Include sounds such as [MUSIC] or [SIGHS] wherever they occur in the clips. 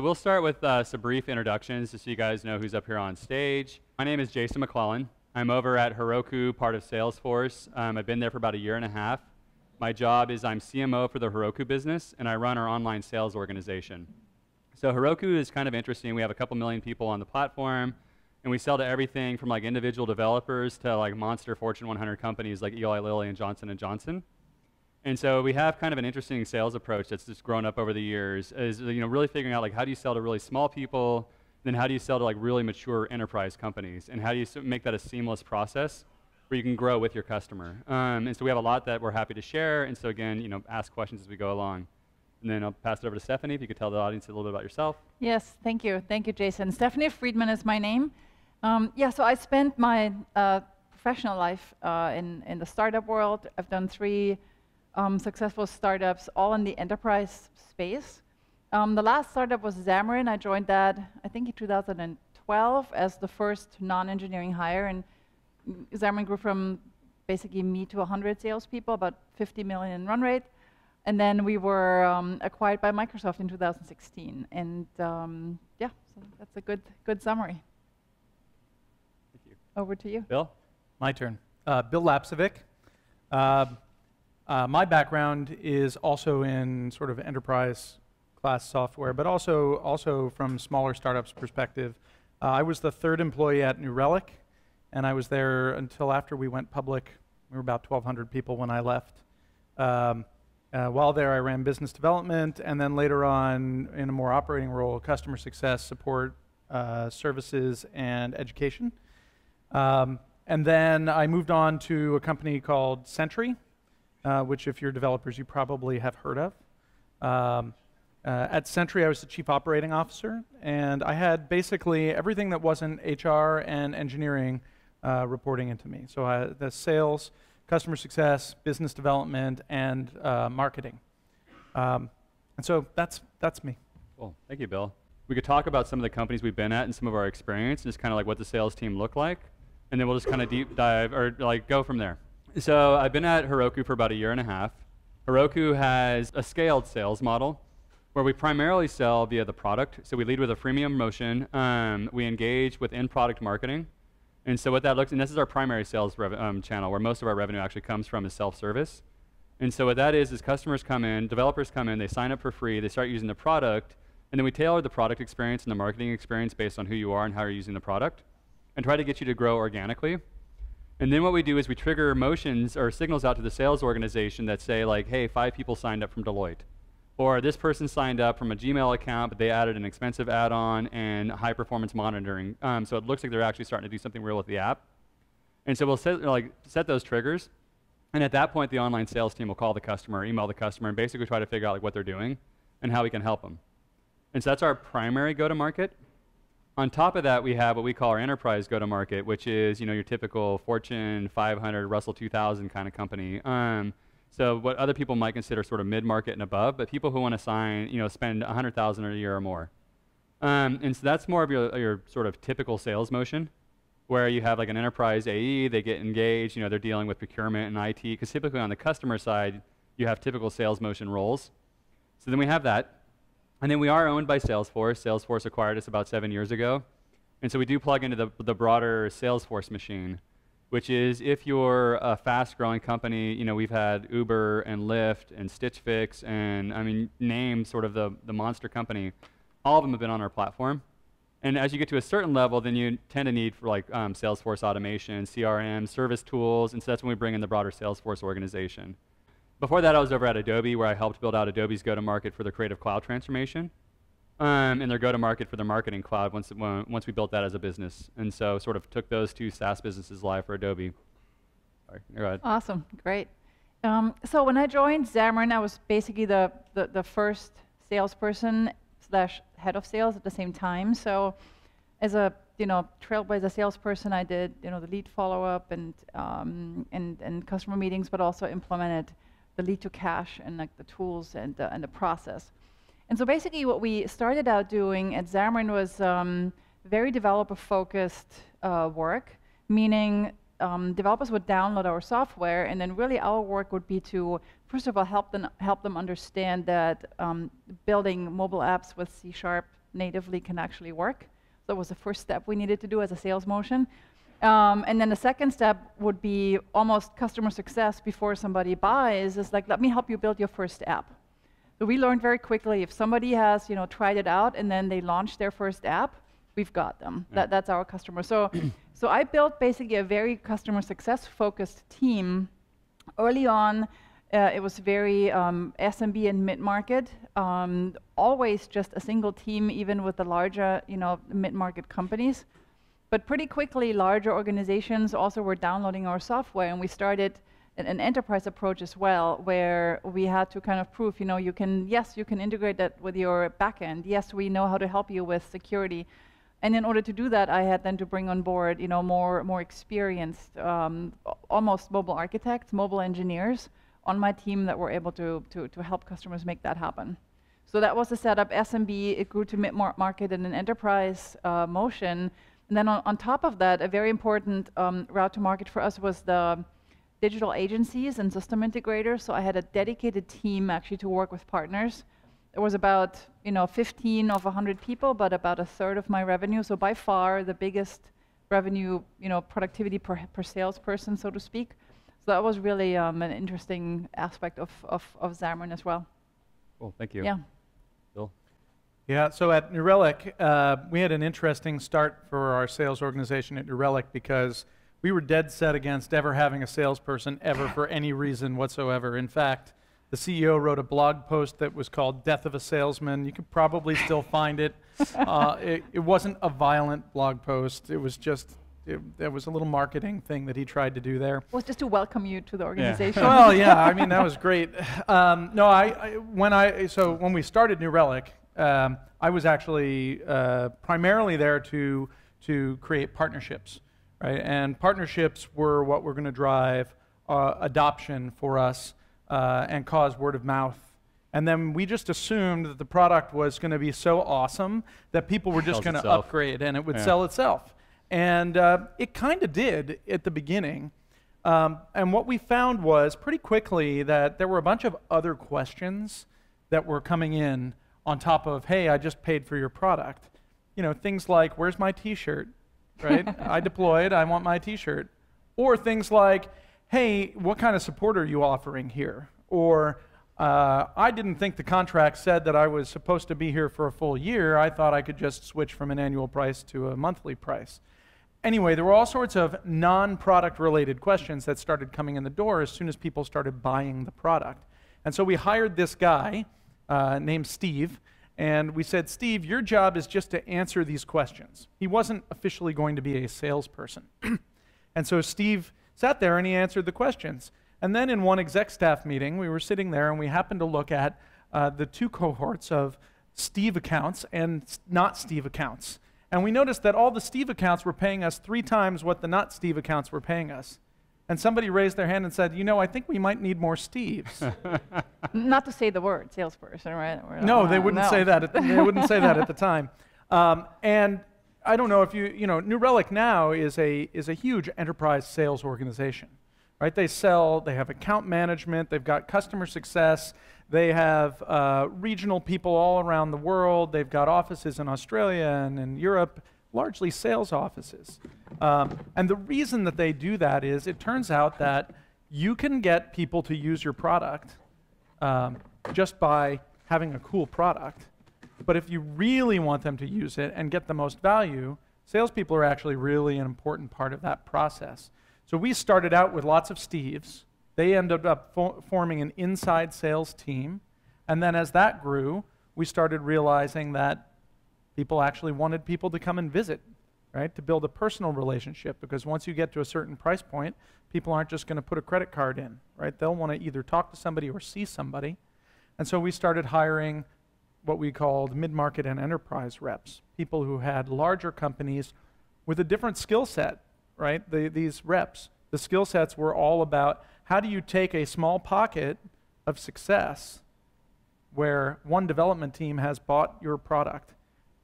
So we'll start with uh, some brief introductions just so you guys know who's up here on stage. My name is Jason McClelland. I'm over at Heroku, part of Salesforce. Um, I've been there for about a year and a half. My job is I'm CMO for the Heroku business, and I run our online sales organization. So Heroku is kind of interesting. We have a couple million people on the platform, and we sell to everything from like individual developers to like monster Fortune 100 companies like Eli Lilly and Johnson & Johnson. And so we have kind of an interesting sales approach that's just grown up over the years. Is you know really figuring out like how do you sell to really small people, then how do you sell to like really mature enterprise companies, and how do you make that a seamless process where you can grow with your customer. Um, and so we have a lot that we're happy to share. And so again, you know, ask questions as we go along. And then I'll pass it over to Stephanie if you could tell the audience a little bit about yourself. Yes, thank you. Thank you, Jason. Stephanie Friedman is my name. Um, yeah, so I spent my uh, professional life uh, in, in the startup world. I've done three um, successful startups, all in the enterprise space. Um, the last startup was Xamarin. I joined that, I think, in 2012 as the first non-engineering hire. And Xamarin grew from basically me to 100 salespeople, about 50 million in run rate. And then we were um, acquired by Microsoft in 2016. And um, yeah, so that's a good, good summary. Thank you. Over to you. Bill? My turn. Uh, Bill Lapcevic. Uh, uh, my background is also in sort of enterprise class software, but also, also from smaller startups perspective. Uh, I was the third employee at New Relic, and I was there until after we went public. We were about 1,200 people when I left. Um, uh, while there, I ran business development, and then later on, in a more operating role, customer success, support, uh, services, and education. Um, and then I moved on to a company called Sentry, uh, which, if you're developers, you probably have heard of. Um, uh, at Sentry, I was the chief operating officer, and I had basically everything that wasn't HR and engineering uh, reporting into me. So I, the sales, customer success, business development, and uh, marketing. Um, and so that's, that's me. Cool. Thank you, Bill. We could talk about some of the companies we've been at and some of our experience, and just kind of like what the sales team looked like, and then we'll just kind of deep dive or like go from there. So I've been at Heroku for about a year and a half. Heroku has a scaled sales model where we primarily sell via the product. So we lead with a freemium motion. Um, we engage with in-product marketing. And so what that looks, and this is our primary sales um, channel where most of our revenue actually comes from is self-service. And so what that is, is customers come in, developers come in, they sign up for free, they start using the product, and then we tailor the product experience and the marketing experience based on who you are and how you're using the product, and try to get you to grow organically. And then what we do is we trigger motions or signals out to the sales organization that say like, hey, five people signed up from Deloitte. Or this person signed up from a Gmail account, but they added an expensive add-on and high performance monitoring. Um, so it looks like they're actually starting to do something real with the app. And so we'll set, like, set those triggers. And at that point, the online sales team will call the customer, email the customer, and basically try to figure out like, what they're doing and how we can help them. And so that's our primary go-to-market. On top of that, we have what we call our enterprise go-to-market, which is you know your typical Fortune 500, Russell 2000 kind of company. Um, so what other people might consider sort of mid-market and above, but people who want to sign, you know, spend 100,000 a year or more. Um, and so that's more of your, your sort of typical sales motion, where you have like an enterprise AE, they get engaged, you know, they're dealing with procurement and IT, because typically on the customer side, you have typical sales motion roles. So then we have that. And then we are owned by Salesforce. Salesforce acquired us about seven years ago. And so we do plug into the, the broader Salesforce machine which is if you're a fast-growing company, you know, we've had Uber and Lyft and Stitch Fix and, I mean, name sort of the, the monster company. All of them have been on our platform. And as you get to a certain level, then you tend to need for like um, Salesforce automation, CRM, service tools, and so that's when we bring in the broader Salesforce organization. Before that, I was over at Adobe, where I helped build out Adobe's go-to-market for the creative cloud transformation um, and their go-to-market for their marketing cloud once, once we built that as a business. And so sort of took those two SaaS businesses live for Adobe. Sorry, go ahead. Awesome, great. Um, so when I joined Xamarin, I was basically the, the, the, first salesperson slash head of sales at the same time. So as a you know trailblazer salesperson, I did you know the lead follow-up and, um, and and customer meetings, but also implemented the lead to cash and like the tools and the, and the process. And so basically what we started out doing at Xamarin was um, very developer-focused uh, work, meaning um, developers would download our software, and then really our work would be to, first of all, help them, help them understand that um, building mobile apps with C Sharp natively can actually work. So that was the first step we needed to do as a sales motion. Um, and then the second step would be almost customer success before somebody buys is like, let me help you build your first app. So we learned very quickly if somebody has, you know, tried it out and then they launch their first app, we've got them. Yeah. That, that's our customer. So, [CLEARS THROAT] so I built basically a very customer success focused team early on. Uh, it was very um, SMB and mid-market. Um, always just a single team, even with the larger, you know, mid-market companies. But pretty quickly, larger organizations also were downloading our software, and we started an, an, enterprise approach as well, where we had to kind of prove, you know, you can, yes, you can integrate that with your backend. Yes, we know how to help you with security. And in order to do that, I had then to bring on board, you know, more more experienced, um, almost mobile architects, mobile engineers on my team that were able to, to, to help customers make that happen. So that was the setup. SMB, it grew to mid-market and an enterprise uh, motion and then on, on top of that, a very important um, route to market for us was the digital agencies and system integrators. So I had a dedicated team actually to work with partners. It was about you know 15 of 100 people, but about a third of my revenue. So by far the biggest revenue, you know, productivity per, per salesperson, so to speak. So that was really um, an interesting aspect of, of, of Xamarin as well. Cool, thank you. Yeah. Yeah, so at New Relic, uh, we had an interesting start for our sales organization at New Relic because we were dead set against ever having a salesperson ever for any reason whatsoever. In fact, the CEO wrote a blog post that was called Death of a Salesman. You could probably still find it. [LAUGHS] Uh, it. It wasn't a violent blog post, it was just it, there was a little marketing thing that he tried to do there. It was just to welcome you to the organization. Yeah. well, yeah, I mean that [LAUGHS] was great. Um, no, I, I, when I so when we started New Relic, um, I was actually uh, primarily there to, to create partnerships, right? And partnerships were what were going to drive uh, adoption for us uh, and cause word of mouth. And then we just assumed that the product was going to be so awesome that people were just going to upgrade and it would yeah. sell itself. And uh, it kind of did at the beginning. Um, and what we found was pretty quickly that there were a bunch of other questions that were coming in on top of, hey, I just paid for your product. You know, things like, where's my t shirt? Right? [LAUGHS] I deployed, I want my t shirt. Or things like, hey, what kind of support are you offering here? Or, uh, I didn't think the contract said that I was supposed to be here for a full year. I thought I could just switch from an annual price to a monthly price. Anyway, there were all sorts of non product related questions that started coming in the door as soon as people started buying the product. And so we hired this guy uh, named Steve. And we said, Steve, your job is just to answer these questions. He wasn't officially going to be a salesperson. [CLEARS THROAT] and so Steve sat there and he answered the questions. And then in one exec staff meeting, we were sitting there and we happened to look at uh, the two cohorts of Steve accounts and not Steve accounts. And we noticed that all the Steve accounts were paying us three times what the not Steve accounts were paying us and somebody raised their hand and said, you know, I think we might need more Steves. [LAUGHS] Not to say the word salesperson, right? We're no, they wouldn't no. say that. The, they wouldn't say that at the [LAUGHS] time. Um, and I don't know if you, you know, New Relic now is a is a huge enterprise sales organization, right? They sell, they have account management, they've got customer success, they have uh, regional people all around the world, they've got offices in Australia and in Europe largely sales offices. Um, and the reason that they do that is it turns out that you can get people to use your product um, just by having a cool product. But if you really want them to use it and get the most value, salespeople are actually really an important part of that process. So we started out with lots of Steves. They ended up fo forming an inside sales team. And then as that grew, we started realizing that People actually wanted people to come and visit, right? To build a personal relationship because once you get to a certain price point, people aren't just going to put a credit card in, right? They'll want to either talk to somebody or see somebody. And so we started hiring what we called mid market and enterprise reps, people who had larger companies with a different skill set, right? The, these reps, the skill sets were all about how do you take a small pocket of success where one development team has bought your product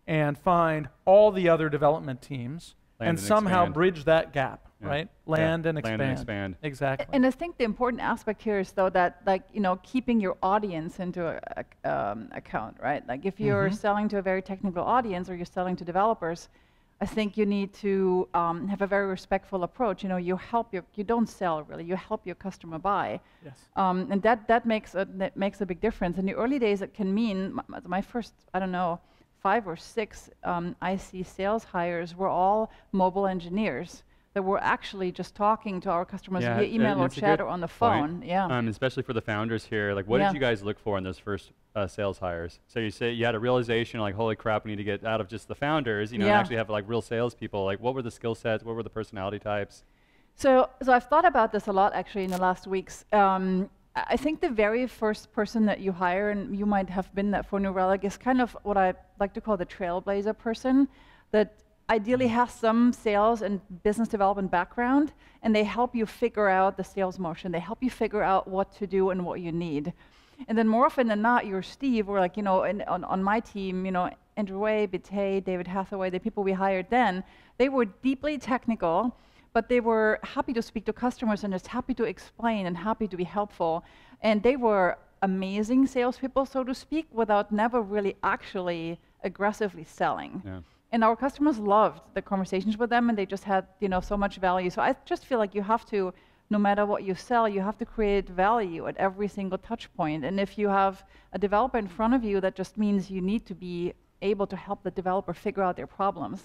and find all the other development teams Land and, and somehow expand. bridge that gap. Yeah. right? Yeah. Land and Land expand. and expand. Exactly. And I think the important aspect here is though that like you know keeping your audience into a, a- um, account, right? Like if you're Mhm. selling to a very technical audience or you're selling to developers, I think you need to um, have a very respectful approach. You know, you help your you don't sell really, you help your customer buy. yes. Um, and that, that, makes a, that makes a big difference. In the early days, it can mean my, my first, I don't know, five or six um, IC sales hires were all mobile engineers that were actually just talking to our customers Yeah, via email or chat or on the point. phone. Yeah. Um, especially for the founders here, like what Yeah. did you guys look for in those first uh, sales hires? So you say you had a realization, like, holy crap, we need to get out of just the founders, you know, Yeah. and actually have like real salespeople. Like, what were the skill sets? What were the personality types? So, so I've thought about this a lot actually in the last weeks. Um, I think the very first person that you hire, and you might have been that for New Relic, is kind of what I like to call the trailblazer person that ideally has some sales and business development background, and they help you figure out the sales motion. They help you figure out what to do and what you need. And then more often than not, you're Steve, or like, you know, in, on, on my team, you know, Andrew Way, Bitay, David Hathaway, the people we hired then, they were deeply technical, but they were happy to speak to customers and just happy to explain and happy to be helpful. And they were amazing salespeople, so to speak, without never really actually aggressively selling. Yeah. And our customers loved the conversations with them, and they just had, you know, so much value. So I just feel like you have to, no matter what you sell, you have to create value at every single touch point. And if you have a developer in front of you, that just means you need to be able to help the developer figure out their problems.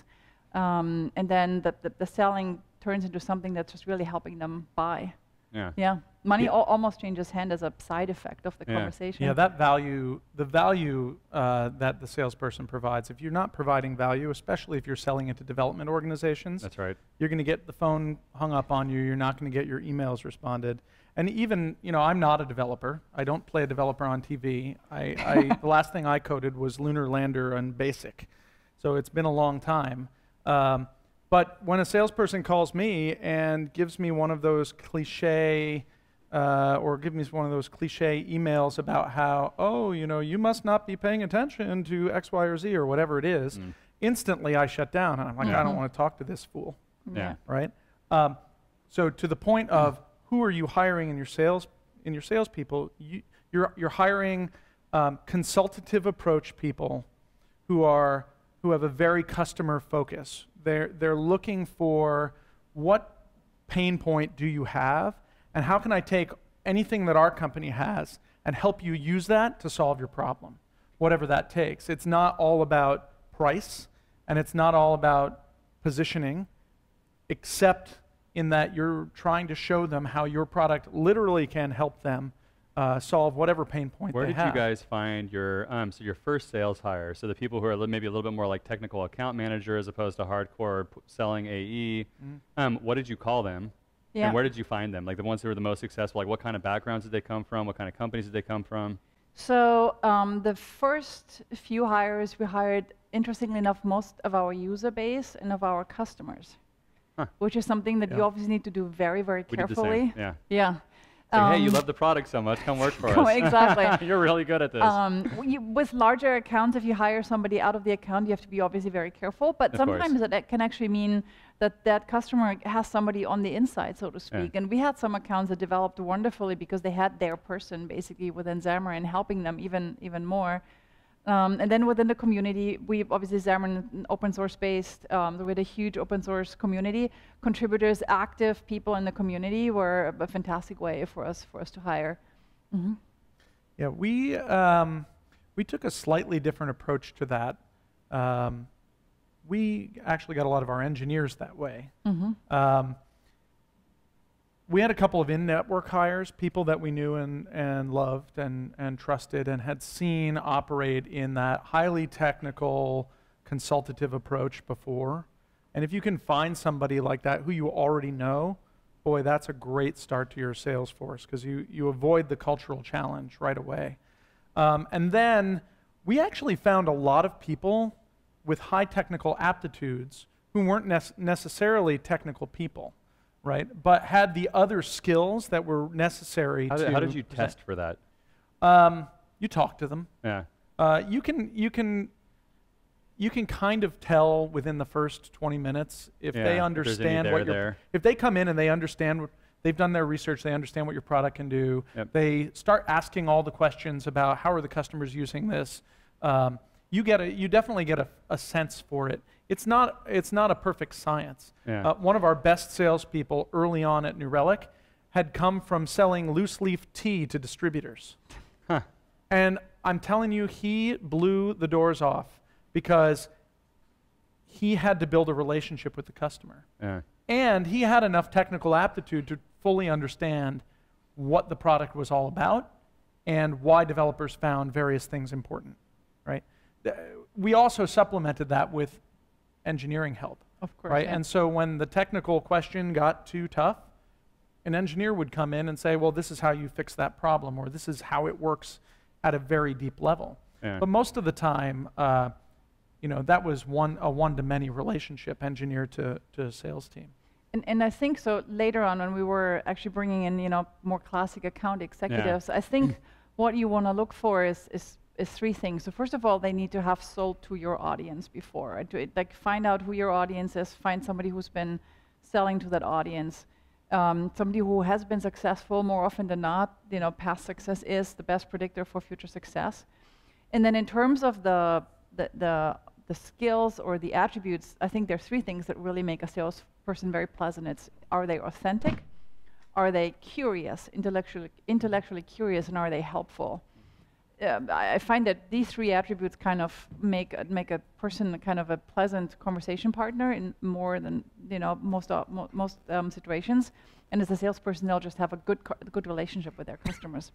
Um, and then the, the, the selling turns into something that's just really helping them buy. Yeah. Yeah, money Yeah. al- almost changes hand as a side effect of the Yeah. conversation. Yeah, that value, the value uh, that the salesperson provides, if you're not providing value, especially if you're selling into development organizations, That's right. you're going to get the phone hung up on you. You're not going to get your emails responded. And even, you know, I'm not a developer. I don't play a developer on TV. I, I [LAUGHS] the last thing I coded was Lunar Lander and Basic, so it's been a long time. Um, but when a salesperson calls me and gives me one of those cliche, uh, or give me one of those cliche emails about how, oh, you know, you must not be paying attention to X, Y, or Z, or whatever it is, Mm. instantly I shut down and I'm like, I don't want to talk to this fool Yeah. right? Um, so to the point of who are you hiring in your sales in your salespeople, you, you're you're hiring um, consultative approach people who are who have a very customer focus. They're they're looking for what pain point do you have, and how can I take anything that our company has and help you use that to solve your problem, whatever that takes. It's not all about price, and it's not all about positioning except in that you're trying to show them how your product literally can help them uh, solve whatever pain point Where they did have. you guys find your um, so your first sales hire? So the people who are li- maybe a little bit more like technical account manager as opposed to hardcore p- selling AE. Mhm. Um, what did you call them? Yeah. And where did you find them? Like the ones who were the most successful. Like what kind of backgrounds did they come from? What kind of companies did they come from? So um, the first few hires we hired, interestingly enough, most of our user base and of our customers, Huh. which is something that you obviously need to do very, very We did the carefully. same. Yeah. Yeah. Like, hey, you Um, love the product so much. Come work for [LAUGHS] us. exactly. [LAUGHS] You're really good at this. Um, you, with larger accounts, if you hire somebody out of the account, you have to be obviously very careful. But Of sometimes that- that can actually mean that that customer has somebody on the inside, so to speak. And we had some accounts that developed wonderfully because they had their person basically within Xamarin helping them even even more. Um, and then within the community, we obviously Xamarin open source based. Um, we had a huge open source community. Contributors, active people in the community were a fantastic way for us for us to hire. Mhm. Yeah, we um, we took a slightly different approach to that. Um, we actually got a lot of our engineers that way. Mhm. Um, we had a couple of in-network hires, people that we knew and, and loved and, and trusted and had seen operate in that highly technical, consultative approach before. And if you can find somebody like that who you already know, boy, that's a great start to your sales force because you, you avoid the cultural challenge right away. Um, and then we actually found a lot of people with high technical aptitudes who weren't nec- necessarily technical people, right? But had the other skills that were necessary how, to. did, how did you present. test for that? Um, you talk to them. Yeah. Uh, you can you can you can kind of tell within the first 20 minutes if Yeah, they if understand there what you're, there. if they come in and they understand what they've done their research, they understand what your product can do. Yep. They start asking all the questions about how are the customers using this. Um, you get a, you definitely get a, a sense for it. It's not, it's not a perfect science. Yeah. Uh, one of our best salespeople early on at New Relic had come from selling loose leaf tea to distributors. Huh. And I'm telling you, he blew the doors off because he had to build a relationship with the customer. Yeah. And he had enough technical aptitude to fully understand what the product was all about and why developers found various things important, right? We also supplemented that with engineering help, Of course. right? yeah. And so when the technical question got too tough, an engineer would come in and say, well, this is how you fix that problem, or this is how it works at a very deep level. Yeah. But most of the time, uh, you know, that was one, a one-to-many relationship, engineer to, to sales team. And, and I think so later on when we were actually bringing in, you know, more classic account executives, I think [CLEARS THROAT] what you want to look for is, is, is three things. So first of all, they need to have sold to your audience before. Right? Like find out who your audience is, find somebody who's been selling to that audience. Um, somebody who has been successful more often than not, you know, past success is the best predictor for future success. And then in terms of the, the, the, the skills or the attributes, I think there are three things that really make a salesperson very pleasant. It's are they authentic? Are they curious, intellectually, intellectually curious, and are they helpful? Um, I find that these three attributes kind of make a, make a person kind of a pleasant conversation partner in more than you know most o- mo- most um, situations. And as a salesperson, they'll just have a good good relationship with their customers.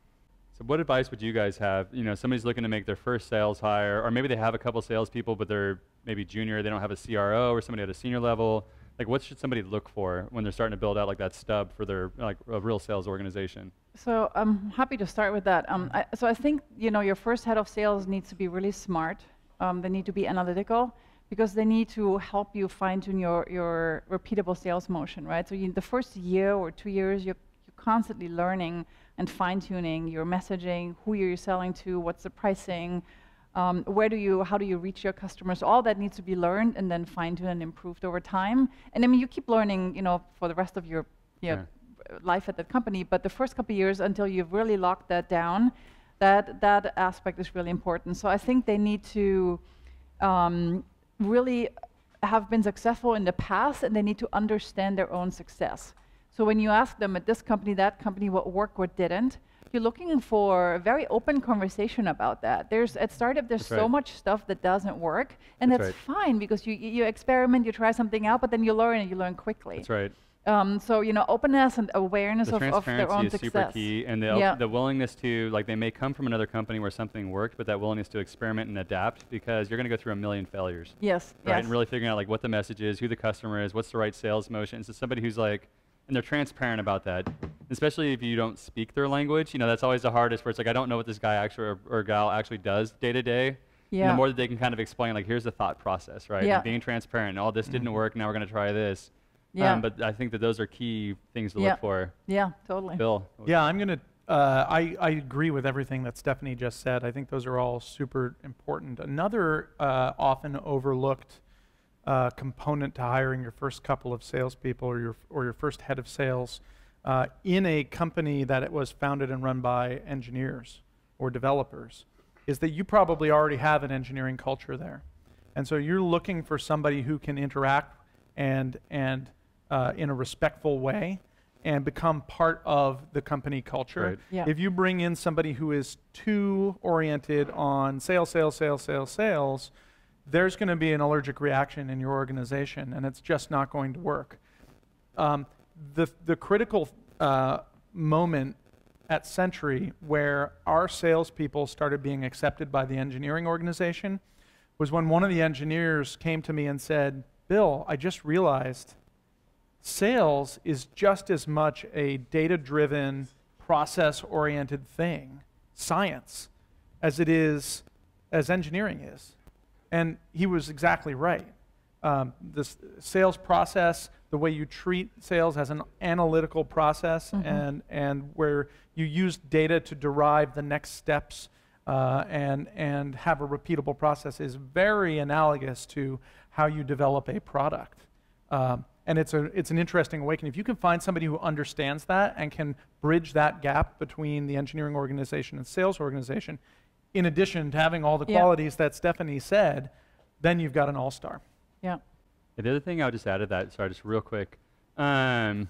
So what advice would you guys have? You know, somebody's looking to make their first sales hire, or maybe they have a couple salespeople, but they're maybe junior, they don't have a CRO or somebody at a senior level. Like, what should somebody look for when they're starting to build out like that stub for their like a real sales organization? So I'm happy to start with that. Um, I, so I think you know your first head of sales needs to be really smart. Um, they need to be analytical because they need to help you fine tune your your repeatable sales motion, right? So you, the first year or two years, you're, you're constantly learning and fine tuning your messaging, who you're selling to, what's the pricing, um, where do you, how do you reach your customers? All that needs to be learned and then fine tuned and improved over time. And I mean, you keep learning, you know, for the rest of your you know, life at that company. But the first couple of years, until you've really locked that down, that that aspect is really important. So I think they need to um, really have been successful in the past, and they need to understand their own success. So when you ask them at this company, that company, what worked, what didn't, you're looking for a very open conversation about that. There's at startup, there's That's so right. much stuff that doesn't work, and That's that's, fine because you you experiment, you try something out, but then you learn and you learn quickly. That's right. Um, so you know, openness and awareness The of, of their transparency own is success. super key, and the, Yeah. the willingness to like they may come from another company where something worked, but that willingness to experiment and adapt because you're going to go through a million failures. Yes. right? Yes. And really figuring out like what the message is, who the customer is, what's the right sales motion. So somebody who's like, and they're transparent about that, especially if you don't speak their language. You know, that's always the hardest. Where it's like, I don't know what this guy actually or, or gal actually does day to day. And Yeah. the more that they can kind of explain, like, here's the thought process, right? Yeah. And being transparent. All this didn't work. Now we're going to try this. Yeah. Um, but I think that those are key things to Yeah. look for. yeah. Totally. Bill. Yeah, I'm going to, uh, I, I agree with everything that Stephanie just said. I think those are all super important. Another uh, often overlooked uh, component to hiring your first couple of salespeople or your, or your first head of sales uh, in a company that it was founded and run by engineers or developers is that you probably already have an engineering culture there. And so you're looking for somebody who can interact and, and uh, in a respectful way and become part of the company culture. Right. Yeah. If you bring in somebody who is too oriented on sales, sales, sales, sales, sales, there's going to be an allergic reaction in your organization, and it's just not going to work. Um, the, the critical uh, moment at Sentry where our salespeople started being accepted by the engineering organization was when one of the engineers came to me and said, Bill, I just realized sales is just as much a data driven, process oriented thing, science, as it is, as engineering is. And he was exactly right. Um, this sales process, the way you treat sales as an analytical process, and, and where you use data to derive the next steps uh, and, and have a repeatable process is very analogous to how you develop a product. Um, and it's, a, it's an interesting awakening. If you can find somebody who understands that and can bridge that gap between the engineering organization and sales organization, in addition to having all the Yeah. qualities that Stephanie said, then you've got an all-star. Yeah. The other thing I would just add to that, sorry, just real quick. Um,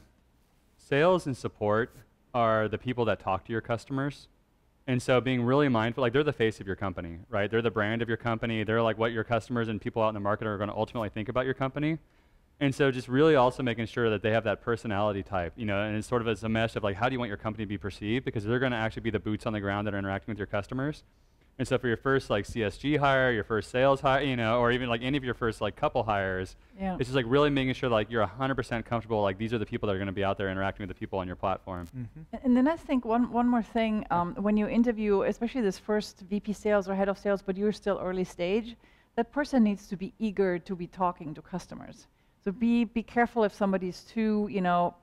sales and support are the people that talk to your customers. And so being really mindful, like they're the face of your company, right? They're the brand of your company. They're like what your customers and people out in the market are going to ultimately think about your company. And so just really also making sure that they have that personality type, you know, and it's sort of as a mesh of like, how do you want your company to be perceived? Because they're going to actually be the boots on the ground that are interacting with your customers. And so for your first like CSG hire, your first sales hire, you know, or even like any of your first like couple hires, Yeah. it's just like really making sure like you're 100% comfortable. Like these are the people that are going to be out there interacting with the people on your platform. A- And then I think one, one more thing, um, when you interview, especially this first VP sales or head of sales, but you're still early stage, that person needs to be eager to be talking to customers. So be, be careful if somebody's too, you know,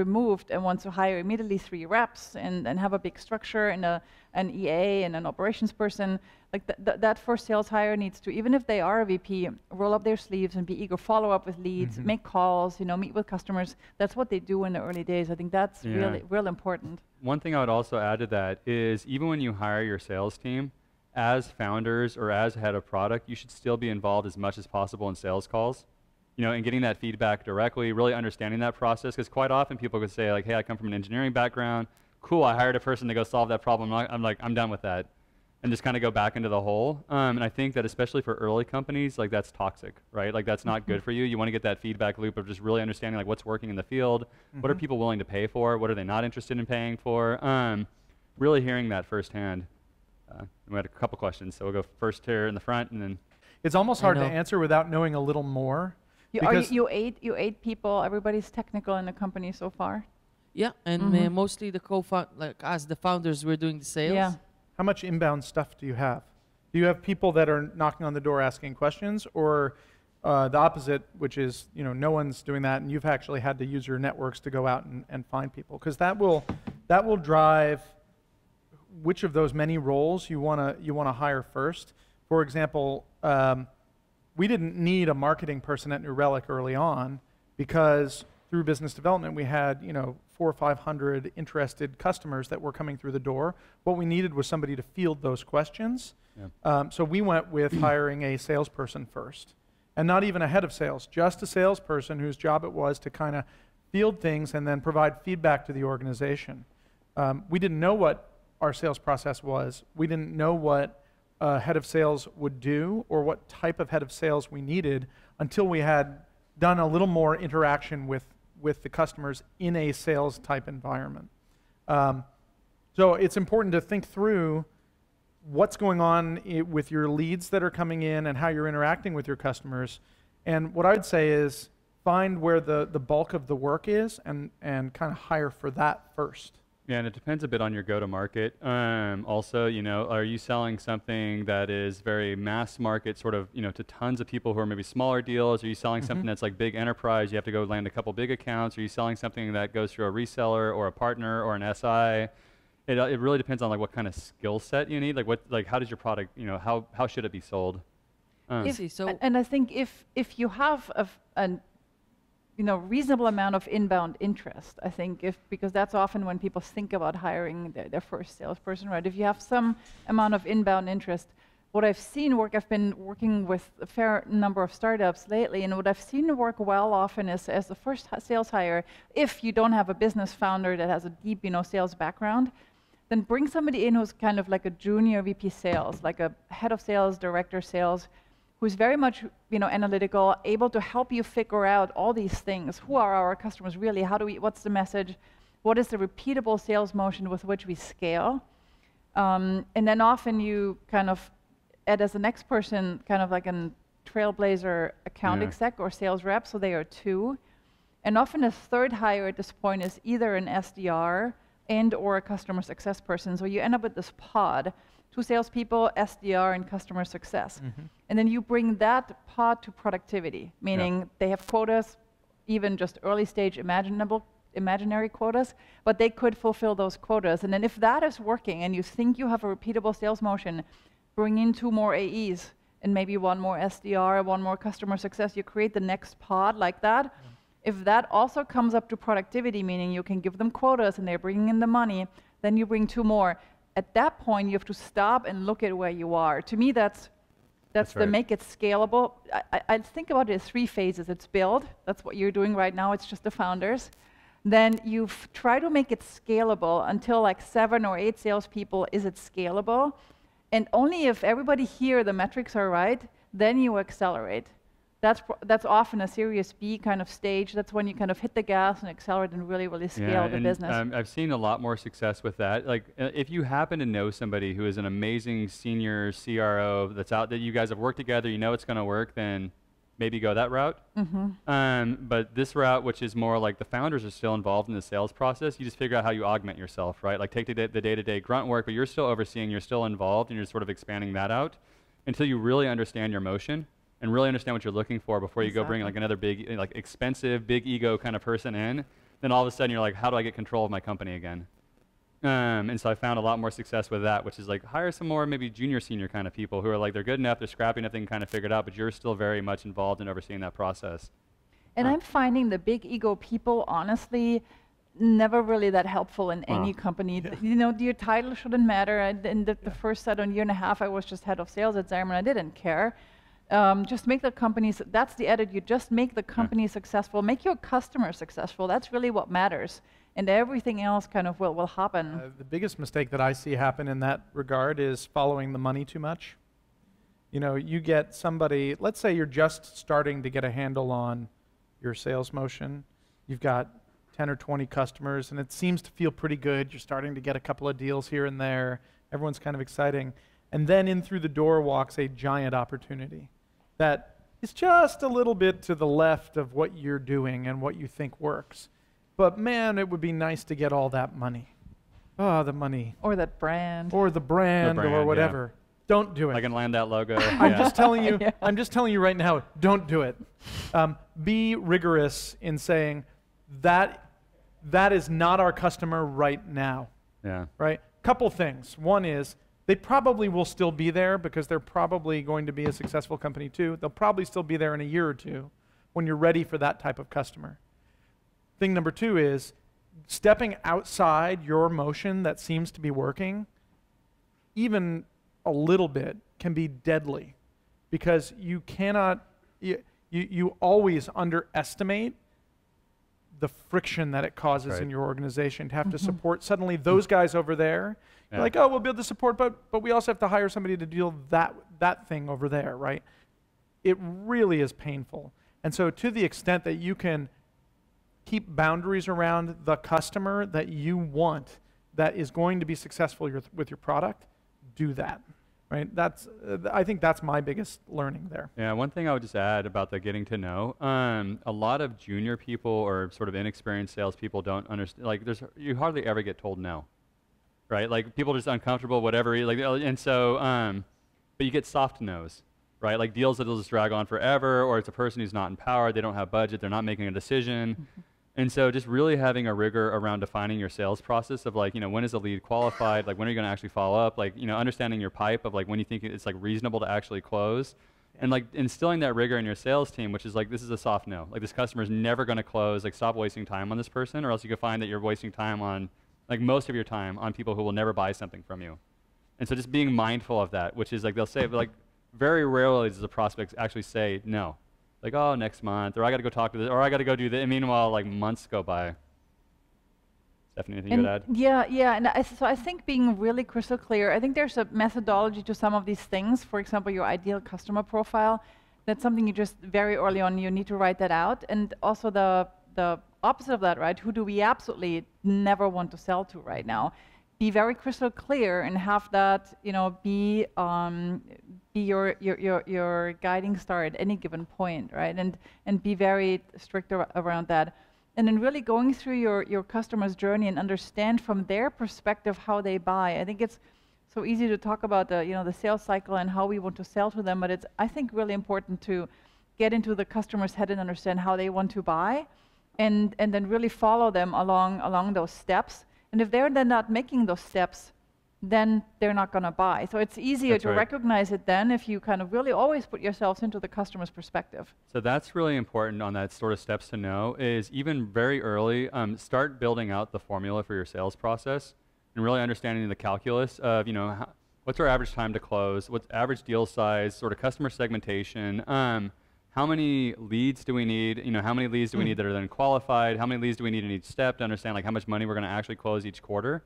removed and wants to hire immediately three reps and, and have a big structure and a, an EA and an operations person. Like th- th- that first sales hire needs to, even if they are a VP, roll up their sleeves and be eager, follow up with leads, Mhm. make calls, you know, meet with customers. That's what they do in the early days. I think that's Yeah. really real important. One thing I would also add to that is even when you hire your sales team, as founders or as head of product, you should still be involved as much as possible in sales calls. You know, and getting that feedback directly, really understanding that process, because quite often people could say like, "Hey, I come from an engineering background. Cool, I hired a person to go solve that problem. I'm, I'm like, I'm done with that," and just kind of go back into the hole. Um, and I think that especially for early companies, like that's toxic, right? Like that's not good for you. You want to get that feedback loop of just really understanding like what's working in the field, what are Mhm. people willing to pay for, what are they not interested in paying for. Um, really hearing that firsthand. Uh, we had a couple questions, so we'll go first here in the front, and then It's almost hard to answer without knowing a little more. You, are you, Because- you eight you eight people. Everybody's technical in the company so far. Yeah, and uh, Mhm. mostly the co-found, like as the founders, we're doing the sales. Yeah. How much inbound stuff do you have? Do you have people that are knocking on the door asking questions, or uh, the opposite, which is you know no one's doing that, and you've actually had to use your networks to go out and, and find people? Because that will that will drive which of those many roles you want to you want to hire first. For example, um, we didn't need a marketing person at New Relic early on because through business development we had you know four or five hundred interested customers that were coming through the door. What we needed was somebody to field those questions. Yeah. Um, so we went with [CLEARS THROAT] hiring a salesperson first, and not even a head of sales, just a salesperson whose job it was to kind of field things and then provide feedback to the organization. Um, we didn't know what our sales process was. We didn't know what a head of sales would do or what type of head of sales we needed until we had done a little more interaction with, with the customers in a sales type environment. Um, so it's important to think through what's going on with your leads that are coming in and how you're interacting with your customers. And what I'd say is find where the, the bulk of the work is and, and kind of hire for that first. Yeah, and it depends a bit on your go-to-market. Um, also, you know, are you selling something that is very mass market, sort of, you know, to tons of people who are maybe smaller deals? Are you selling something Mhm. that's like big enterprise? You have to go land a couple big accounts. Are you selling something that goes through a reseller or a partner or an SI? It, uh, it really depends on like what kind of skill set you need. Like what, like how does your product, you know, how how should it be sold? Um, I see. So A- and I think if if you have a, f- an you know reasonable amount of inbound interest, I think if because that's often when people think about hiring their, their first salesperson, right? If you have some amount of inbound interest, what I've seen work, I've been working with a fair number of startups lately, and what I've seen work well often is as the first sales hire, if you don't have a business founder that has a deep, you know, sales background, then bring somebody in who's kind of like a junior VP sales, like a head of sales, director sales, who's very much you know analytical, able to help you figure out all these things. Who are our customers really? How do we? What's the message? What is the repeatable sales motion with which we scale? Um, and then often you kind of add as the next person, kind of like a trailblazer account Yeah. exec or sales rep. So they are two. And often a third hire at this point is either an SDR and or a customer success person. So you end up with this pod, two salespeople, SDR, and customer success. Mm-hmm. And then you bring that pod to productivity, meaning they have quotas, even just early stage imaginable imaginary quotas, but they could fulfill those quotas. And then if that is working and you think you have a repeatable sales motion, bring in two more AEs and maybe one more SDR, one more customer success. You create the next pod like that. If that also comes up to productivity, meaning you can give them quotas and they're bringing in the money, then you bring two more. At that point, you have to stop and look at where you are. To me, that's that's, That's the right. make it scalable. I, I, think about it as three phases. It's build. That's what you're doing right now. It's just the founders. Then you try to make it scalable until like seven or eight salespeople. Is it scalable? And only if everybody here the metrics are right, then you accelerate. That's that's often a Series B kind of stage. That's when you kind of hit the gas and accelerate and really really scale the and, business. Um, I've seen a lot more success with that. Like, uh, if you happen to know somebody who is an amazing senior CRO that's out that you guys have worked together, you know it's going to work, then maybe go that route. Mm-hmm. Um, but this route, which is more like the founders are still involved in the sales process, you just figure out how you augment yourself, right? Like take the, the day-to-day grunt work, but you're still overseeing, you're still involved, and you're sort of expanding that out until you really understand your motion and really understand what you're looking for before you go bring like another big, like expensive, big ego kind of person in. Then all of a sudden you're like, how do I get control of my company again? Um, and so I found a lot more success with that, which is like hire some more maybe junior senior kind of people who are like they're good enough, they're scrappy enough, they can kind of figure it out, but you're still very much involved in overseeing that process. And Huh. I'm finding the big ego people, honestly, never really that helpful in any company. Th- You know, your title shouldn't matter. And in the, the first set on year and a half, I was just head of sales at Xamarin. I didn't care. Um, just make the companies, that's the attitude, just make the company successful, make your customer successful. That's really what matters. And everything else kind of will, will happen. Uh, the biggest mistake that I see happen in that regard is following the money too much. You know, you get somebody, let's say you're just starting to get a handle on your sales motion. You've got 10 or 20 customers, and it seems to feel pretty good. You're starting to get a couple of deals here and there. Everyone's kind of exciting. And then in through the door walks a giant opportunity that is just a little bit to the left of what you're doing and what you think works. But man, it would be nice to get all that money. Oh, the money. or that brand. Or the brand, brand, or yeah. whatever. Don't do it. I can land that logo. I'm yeah. just telling you. [LAUGHS] Yeah. I'm just telling you right now. Don't do it. Um, be rigorous in saying that that is not our customer right now. yeah. Right. Couple things. One is they probably will still be there because they're probably going to be a successful company too. They'll probably still be there in a year or two when you're ready for that type of customer. Thing number two is stepping outside your motion that seems to be working, even a little bit, can be deadly because you cannot, you, you, you always underestimate the friction that it causes Right. in your organization to have to mm-hmm. support suddenly those guys over there. Yeah. like, oh, we'll build the support, but but we also have to hire somebody to deal that that thing over there, right? It really is painful. And so to the extent that you can keep boundaries around the customer that you want that is going to be successful your, with your product, do that. Right? That's uh, th- I think that's my biggest learning there. Yeah, one thing I would just add about the getting to know, um, a lot of junior people or sort of inexperienced salespeople don't understand. Like, there's you hardly ever get told no, right? Like people are just uncomfortable, whatever. Like, and so, um, but you get soft no's, right? Like deals that'll just drag on forever, or it's a person who's not empowered, they don't have budget, they're not making a decision. And so just really having a rigor around defining your sales process of like, you know, when is a lead qualified? Like when are you going to actually follow up? Like, you know, understanding your pipe of like when you think it's like reasonable to actually close. And like instilling that rigor in your sales team, which is like, this is a soft no. Like this customer is never going to close. Like stop wasting time on this person or else you could find that you're wasting time on like most of your time on people who will never buy something from you. And so just being mindful of that, which is like they'll say, like very rarely does the prospect actually say no. Like, oh, next month, or I got to go talk to this, or I got to go do this. And meanwhile, like months go by. Stephanie, anything you would add? Yeah, yeah, and I, so I think being really crystal clear. I think there's a methodology to some of these things. For example, your ideal customer profile. That's something you just very early on you need to write that out, and also the the opposite of that, right? Who do we absolutely never want to sell to right now? Be very crystal clear and have that, you know, be um, be your, your your your guiding star at any given point, right? And and be very strict ar- around that and then really going through your, your customer's journey and understand from their perspective how they buy. I think it's so easy to talk about the you know the sales cycle and how we want to sell to them, but it's I think really important to get into the customer's head and understand how they want to buy. And, and then really follow them along, along those steps. And if they're then not making those steps, then they're not going to buy. So it's easier That's to right. recognize it then if you kind of really always put yourselves into the customer's perspective. So that's really important on that sort of steps to know is even very early, um, start building out the formula for your sales process and really understanding the calculus of, you know, how, what's our average time to close, what's average deal size, sort of customer segmentation, um, how many leads do we need, you know, how many leads do we need that are then qualified, how many leads do we need in each step to understand like how much money we're going to actually close each quarter.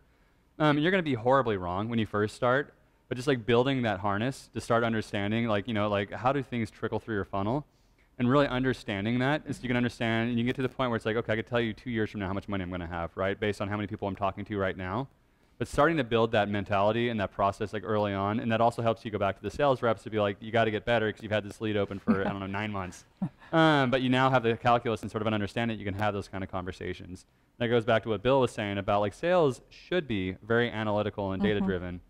Um, you're going to be horribly wrong when you first start, but just like building that harness to start understanding, like, you know, like how do things trickle through your funnel? And really understanding that is you can understand, and you get to the point where it's like, okay, I could tell you two years from now how much money I'm going to have, right? Based on how many people I'm talking to right now. But starting to build that mentality and that process like early on, and that also helps you go back to the sales reps to be like, you got to get better because you've had this lead open for, I don't know, [LAUGHS] nine months. Um, but you now have the calculus and sort of an understanding you can have those kind of conversations. That goes back to what Bill was saying about like sales should be very analytical and data driven.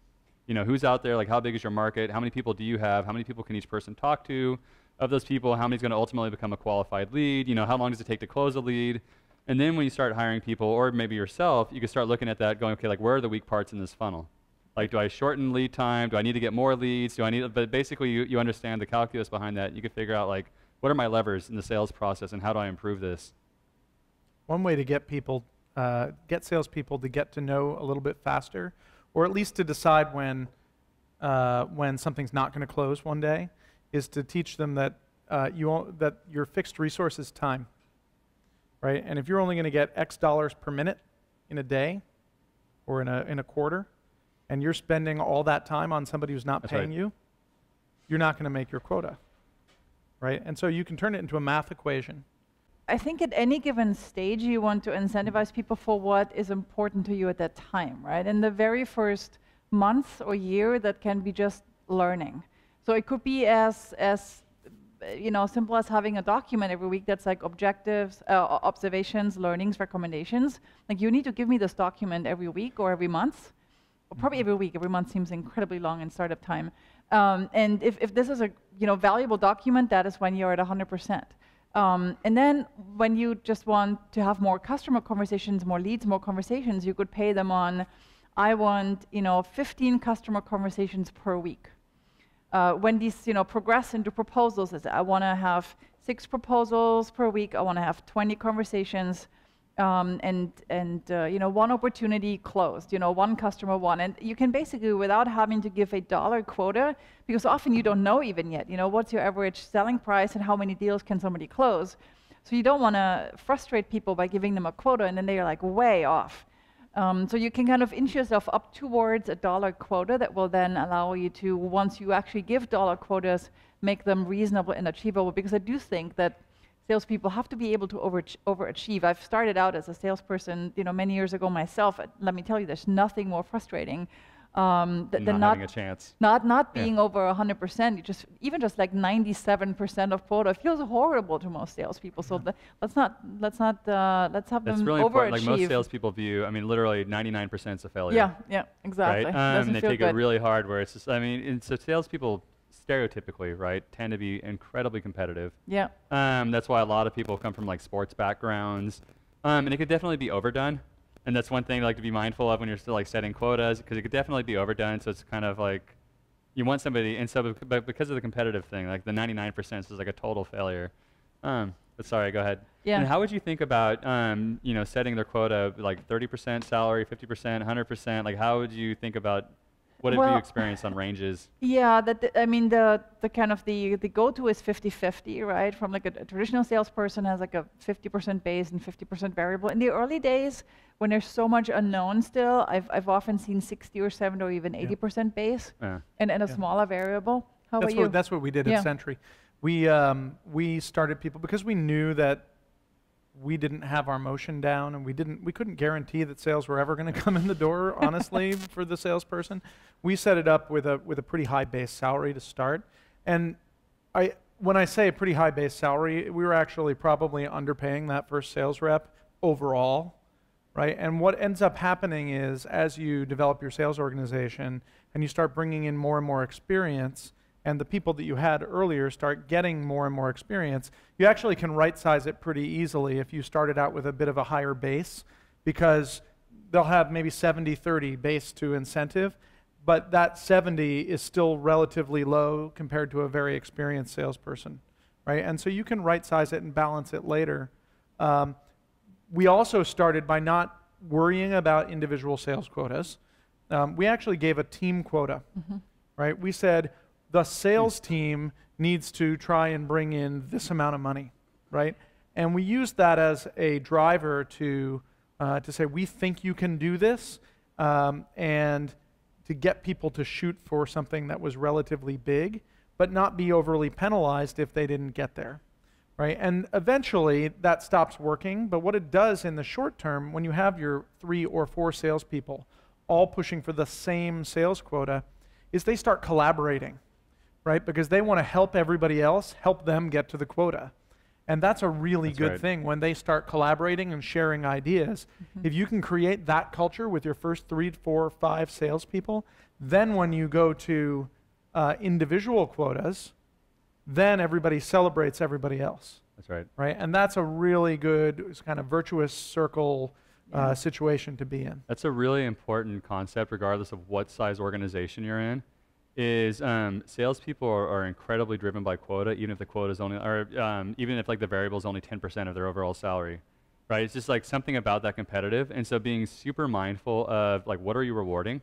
You know, who's out there? Like, how big is your market? How many people do you have? How many people can each person talk to? Of those people, how many is going to ultimately become a qualified lead? You know, how long does it take to close a lead? And then when you start hiring people, or maybe yourself, you can start looking at that, going, okay, like where are the weak parts in this funnel? Like, do I shorten lead time? Do I need to get more leads? Do I need? But basically, you, you understand the calculus behind that. You can figure out like, what are my levers in the sales process, and how do I improve this? One way to get people, uh, get salespeople to get to know a little bit faster, or at least to decide when, uh, when something's not going to close one day, is to teach them that uh, you that your fixed resource is time, right? And if you're only going to get X dollars per minute in a day, or in a in a quarter, and you're spending all that time on somebody who's not That's paying right. you, you're not going to make your quota, right? And so you can turn it into a math equation. I think at any given stage, you want to incentivize people for what is important to you at that time, right? In the very first month or year, that can be just learning. So it could be as as you know simple as having a document every week that's like objectives, uh, observations, learnings, recommendations. Like you need to give me this document every week or every month, or probably every week. Every month seems incredibly long in startup time. Um, and if, if this is a you know valuable document, that is when you're at 100%. Um, and then when you just want to have more customer conversations, more leads, more conversations, you could pay them on, I want you know 15 customer conversations per week. Uh, when these you know progress into proposals, is I want to have six proposals per week. I want to have 20 conversations, um, and and uh, you know one opportunity closed. You know one customer won, and you can basically without having to give a dollar quota, because often you don't know even yet. You know what's your average selling price and how many deals can somebody close. So you don't want to frustrate people by giving them a quota, and then they're like way off. Um, so you can kind of inch yourself up towards a dollar quota that will then allow you to, once you actually give dollar quotas, make them reasonable and achievable. Because I do think that salespeople have to be able to over, overachieve. I've started out as a salesperson, you know, many years ago myself. Let me tell you, there's nothing more frustrating um, th- not than having not a chance. not not Yeah. being over 100%. You just even just like 97% of quota feels horrible to most salespeople. So the, let's not let's not uh, let's have That's them really important. Like most salespeople view, I mean, literally 99% is a failure. Yeah, yeah, exactly. Right? Doesn't Um, they feel take good. it really hard where it's just, I mean, and so salespeople stereotypically, right, tend to be incredibly competitive. yeah, Um, that's why a lot of people come from like sports backgrounds. Um, and it could definitely be overdone. And that's one thing like to be mindful of when you're still like setting quotas, because it could definitely be overdone. So it's kind of like you want somebody, and so but because of the competitive thing, like the 99% is like a total failure. Um, but sorry, go ahead. Yeah. And how would you think about, um, you know, setting their quota like 30% salary, 50%, 100%? Like, how would you think about what have you experienced on ranges? [LAUGHS] yeah. That the- I mean the the kind of the the go-to is 50-50, right? From like a, a traditional salesperson has like a 50% base and 50% variable. In the early days, when there's so much unknown still, I've I've often seen 60 or 70 or even 80% base Uh, and and a Yeah. smaller variable. How that's about you? what that's what we did Yeah. at Sentry. We um, we started people because we knew that we didn't have our motion down, and we didn't we couldn't guarantee that sales were ever going [LAUGHS] to come in the door. Honestly, [LAUGHS] for the salesperson, we set it up with a with a pretty high base salary to start. And I when I say a pretty high base salary, we were actually probably underpaying that first sales rep overall right? And what ends up happening is as you develop your sales organization and you start bringing in more and more experience and the people that you had earlier start getting more and more experience, you actually can right size it pretty easily if you started out with a bit of a higher base because they'll have maybe 70 30 base to incentive, but that 70 is still relatively low compared to a very experienced salesperson, right? And so you can right size it and balance it later. Um, we also started by not worrying about individual sales quotas. Um, we actually gave a team quota, right? We said the sales team needs to try and bring in this amount of money, right? And we use that as a driver to uh, to say we think you can do this, um, and to get people to shoot for something that was relatively big, but not be overly penalized if they didn't get there right? And eventually that stops working. But what it does in the short term, when you have your three or four salespeople all pushing for the same sales quota, is they start collaborating, right? Because they want to help everybody else, help them get to the quota. And that's a really That's good right. thing when they start collaborating and sharing ideas. If you can create that culture with your first three, four, five salespeople, then when you go to uh, individual quotas, then everybody celebrates everybody else, That's right. right? And that's a really good kind of virtuous circle uh, situation to be in. That's a really important concept, regardless of what size organization you're in. Is um, salespeople are, are incredibly driven by quota, even if the quota is only, or um, even if like the variable is only 10% of their overall salary, right? It's just like something about that competitive, and so being super mindful of like what are you rewarding,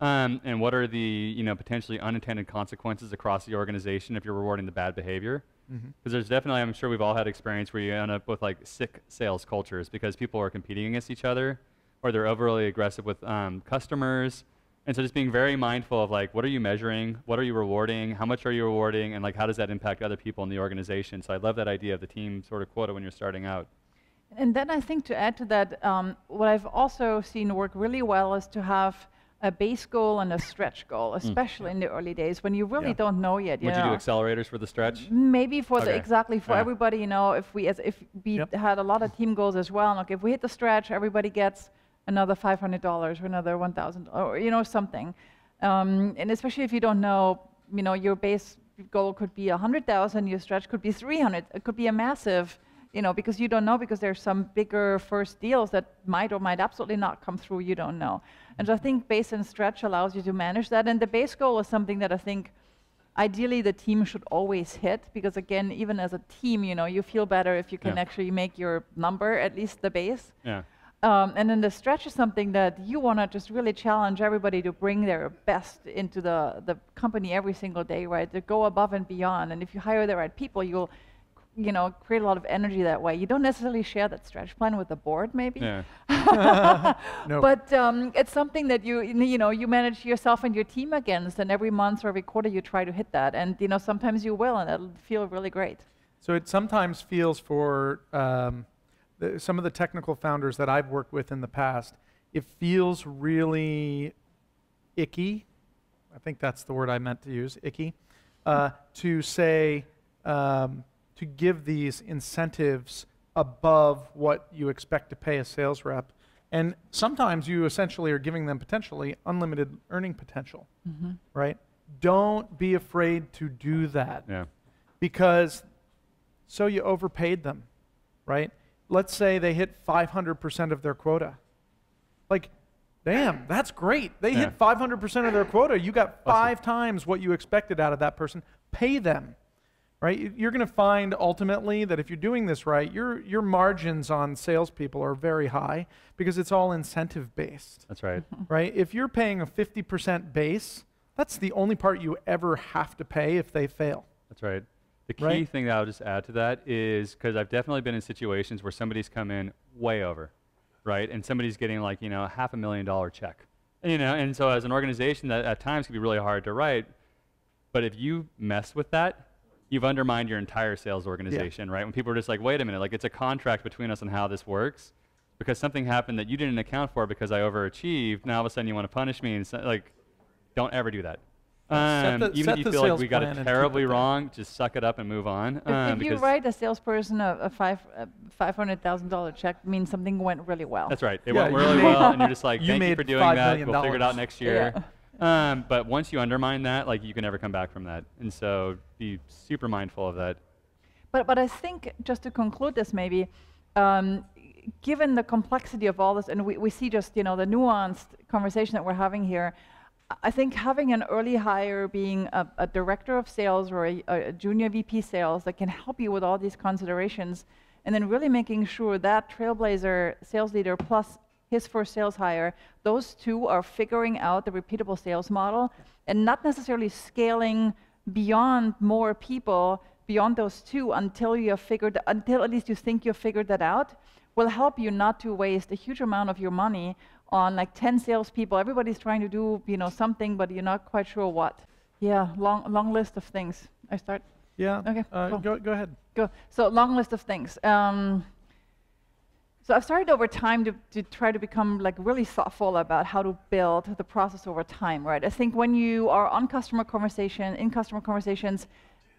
um, and what are the you know potentially unintended consequences across the organization if you're rewarding the bad behavior. Because there's definitely, I'm sure we've all had experience where you end up with like sick sales cultures because people are competing against each other, or they're overly aggressive with um, customers. And so just being very mindful of like, what are you measuring? What are you rewarding? How much are you rewarding? And like, how does that impact other people in the organization? So I love that idea of the team sort of quota when you're starting out. And then I think to add to that, um, what I've also seen work really well is to have a base goal and a stretch goal, especially in the early days when you really Yeah. don't know yet. You Would you do accelerators for the stretch? Maybe for the exactly for Yeah. everybody, you know, if we as if we Yep. had a lot of team goals as well. Like if we hit the stretch, everybody gets another five hundred dollars or another one thousand or you know something. Um, and especially if you don't know, you know, your base goal could be a hundred thousand, your stretch could be three hundred. It could be a massive, you know, because you don't know because there's some bigger first deals that might or might absolutely not come through. You don't know. And so I think base and stretch allows you to manage that. And the base goal is something that I think ideally the team should always hit because again even as a team you know you feel better if you can Yeah. actually make your number at least the base Yeah. Um, and then the stretch is something that you want to just really challenge everybody to bring their best into the, the company every single day right to go above and beyond and if you hire the right people you'll you know create a lot of energy that way you don't necessarily share that stretch plan with the board maybe Yeah. [LAUGHS] No. but um, it's something that you you know you manage yourself and your team against, and every month or every quarter you try to hit that, and you know sometimes you will, and it'll feel really great. So it sometimes feels for um, the, some of the technical founders that I've worked with in the past, it feels really icky. I think that's the word I meant to use, icky, uh, to say, um, to give these incentives above what you expect to pay a sales rep. And sometimes you essentially are giving them potentially unlimited earning potential, right? Don't be afraid to do that Yeah. because so you overpaid them, right? Let's say they hit 500% of their quota. Like, damn, that's great. They Yeah. hit 500% of their quota. You got five times what you expected out of that person. Pay them, right? You- You're going to find ultimately that if you're doing this right, your, your margins on salespeople are very high because it's all incentive based That's right. Mm-hmm. right? If you're paying a 50% base, that's the only part you ever have to pay if they fail. That's right. The key Right? thing that I'll just add to that is because I've definitely been in situations where somebody's come in way over, right? And somebody's getting like, you know, a half a million dollar check. You know, and so as an organization that at times can be really hard to write, but if you mess with that, you've undermined your entire sales organization, right? When people are just like, wait a minute, like it's a contract between us on how this works. Because something happened that you didn't account for because I overachieved. Now all of a sudden you want to punish me and so, like, don't ever do that. Yeah, Um, the- even if you feel like we got it terribly it there. wrong, just suck it up and move on. If, um, if you write a salesperson a, a five a five hundred thousand dollar check, means something went really well. that's right. It Yeah, went really well, and you're just like, [LAUGHS] you thank you for doing that. We'll figure it out next year. Yeah. [LAUGHS] Um, but once you undermine that, like you can never come back from that. And so be super mindful of that. But, but I think, just to conclude this maybe, um, given the complexity of all this, and we, we see just you know the nuanced conversation that we're having here, I think having an early hire being a, a director of sales or a, a, junior VP sales that can help you with all these considerations, and then really making sure that trailblazer sales leader plus his first sales hire, those two are figuring out the repeatable sales model and not necessarily scaling beyond more people beyond those two until you have figured, until at least you think you've figured that out, will help you not to waste a huge amount of your money on like 10 salespeople. Everybody's trying to do, you know, something, but you're not quite sure what. Yeah, long, long list of things. I start. Yeah. Okay. Uh, cool. go, go ahead. Go. So long list of things. Um, so I've started over time to, to try to become like really thoughtful about how to build the process over time, right? I think when you are on customer conversation, in customer conversations,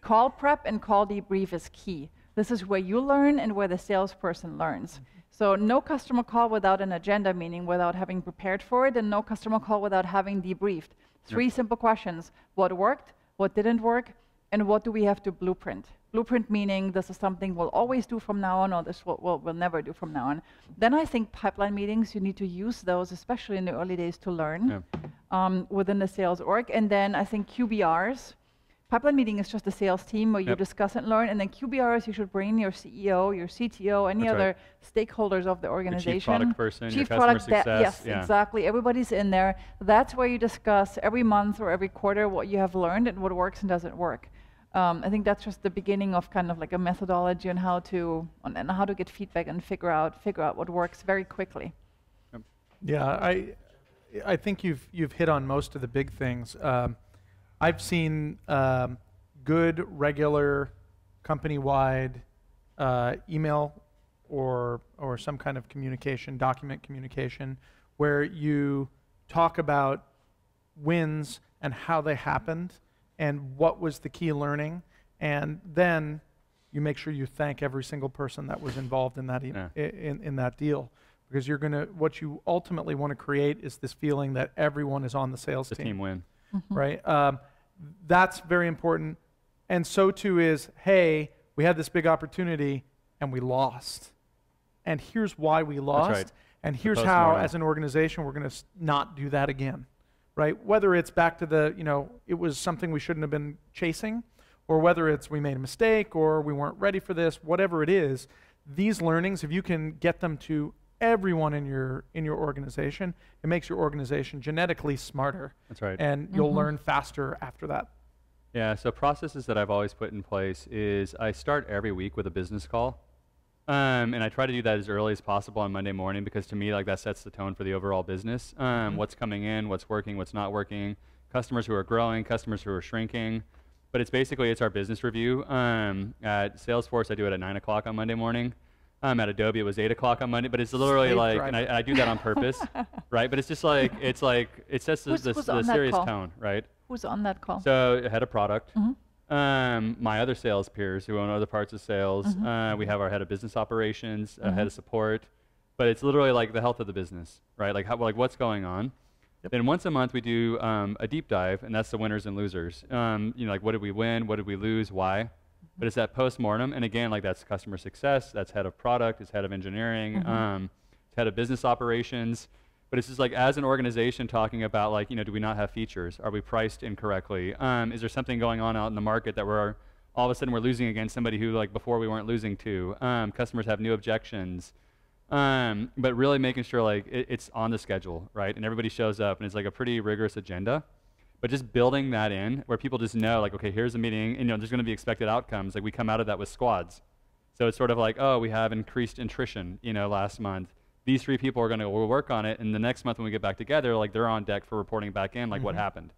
call prep and call debrief is key. This is where you learn and where the salesperson learns. So no customer call without an agenda, meaning without having prepared for it, and no customer call without having debriefed. Three yep. simple questions. What worked? What didn't work? And what do we have to blueprint? Blueprint meaning this is something we'll always do from now on, or this will, we'll, we'll never do from now on. Then I think pipeline meetings, you need to use those, especially in the early days, to learn yeah. um, within the sales org. And then I think QBRs, Pipeline meeting is just a sales team where you yep. discuss and learn, and then QBRs you should bring your CEO, your CTO, any That's other right. stakeholders of the organization. Your chief product person, chief your product customer success. yes, yeah. exactly. Everybody's in there. That's where you discuss every month or every quarter what you have learned and what works and doesn't work. Um, I think that's just the beginning of kind of like a methodology on how to on, and how to get feedback and figure out figure out what works very quickly. Yep. Yeah, I I think you've you've hit on most of the big things. Um, I've seen um, good, regular, company-wide uh, email or or some kind of communication, document communication, where you talk about wins and how they happened and what was the key learning, and then you make sure you thank every single person that was involved in that e- yeah. in, in that deal because you're going to what you ultimately want to create is this feeling that everyone is on the sales the team. team win. Mm-hmm. Right? Um, that's very important. And so too is, hey, we had this big opportunity and we lost. And here's why we lost. Right. And here's how, as an organization, we're going to not do that again. Right? Whether it's back to the, you know, it was something we shouldn't have been chasing, or whether it's we made a mistake or we weren't ready for this, whatever it is, these learnings, if you can get them to everyone in your in your organization. It makes your organization genetically smarter. That's right. And you'll mm-hmm. learn faster after that. Yeah, so processes that I've always put in place is I start every week with a business call. Um, and I try to do that as early as possible on Monday morning because to me, like that sets the tone for the overall business. Um, mm-hmm. What's coming in, what's working, what's not working, customers who are growing, customers who are shrinking. But it's basically it's our business review. Um, at Salesforce, I do it at nine o'clock on Monday morning. Um, at Adobe, it was eight o'clock on Monday, but it's literally Slave like, and I, I, do that on purpose, [LAUGHS] right? But it's just like it's like it sets the, the, the serious tone, right? Who's on that call? So head of product, mm-hmm. um, my other sales peers who own other parts of sales. Mm-hmm. Uh, we have our head of business operations, mm-hmm. head of support, but it's literally like the health of the business, right? Like how, like what's going on. Yep. Then once a month we do um, a deep dive, and that's the winners and losers. Um, you know, like what did we win, what did we lose, why but it's that post-mortem and again like that's customer success that's head of product it's head of engineering mm-hmm. um, it's head of business operations. But it's just like as an organization talking about like you know do we not have features? Are we priced incorrectly? Um, is there something going on out in the market that we're all of a sudden we're losing against somebody who like before we weren't losing to? Um, customers have new objections. Um, but really making sure like it, it's on the schedule right? And everybody shows up and it's like a pretty rigorous agenda but just building that in where people just know, like, okay, here's a meeting, and you know, there's going to be expected outcomes. Like we come out of that with squads. So it's sort of like, oh, we have increased attrition, you know, last month. These three people are going to work on it, and the next month when we get back together, like they're on deck for reporting back in, like mm-hmm. what happened.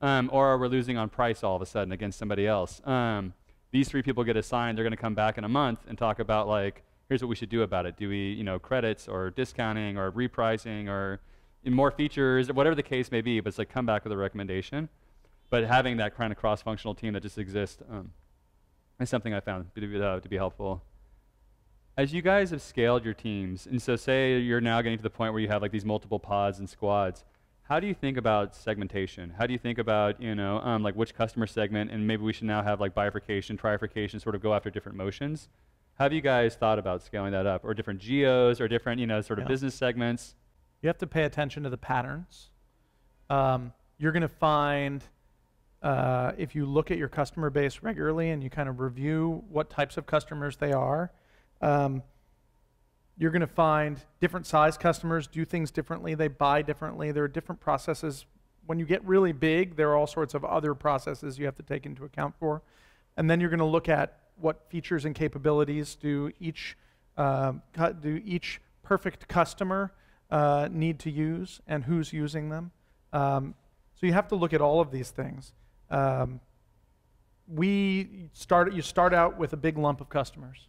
Um, or are we're losing on price all of a sudden against somebody else. Um, these three people get assigned. They're going to come back in a month and talk about like, here's what we should do about it. Do we, you know, credits or discounting or repricing or more features, whatever the case may be, but it's like come back with a recommendation. But having that kind of cross-functional team that just exists um, is something I found to be, uh, to be helpful. As you guys have scaled your teams, and so say you're now getting to the point where you have like these multiple pods and squads, how do you think about segmentation? How do you think about, you know, um, like which customer segment, and maybe we should now have like bifurcation, trifurcation, sort of go after different motions? Have you guys thought about scaling that up, or different geos, or different, you know, sort of Yeah. business segments? You have to pay attention to the patterns. Um, you're going to find, uh, if you look at your customer base regularly and you kind of review what types of customers they are, um, you're going to find different size customers do things differently. They buy differently. There are different processes. When you get really big, there are all sorts of other processes you have to take into account for. And then you're going to look at what features and capabilities do each, cu- do each perfect customer uh, need to use and who's using them. Um, so you have to look at all of these things. Um, we start, you start out with a big lump of customers.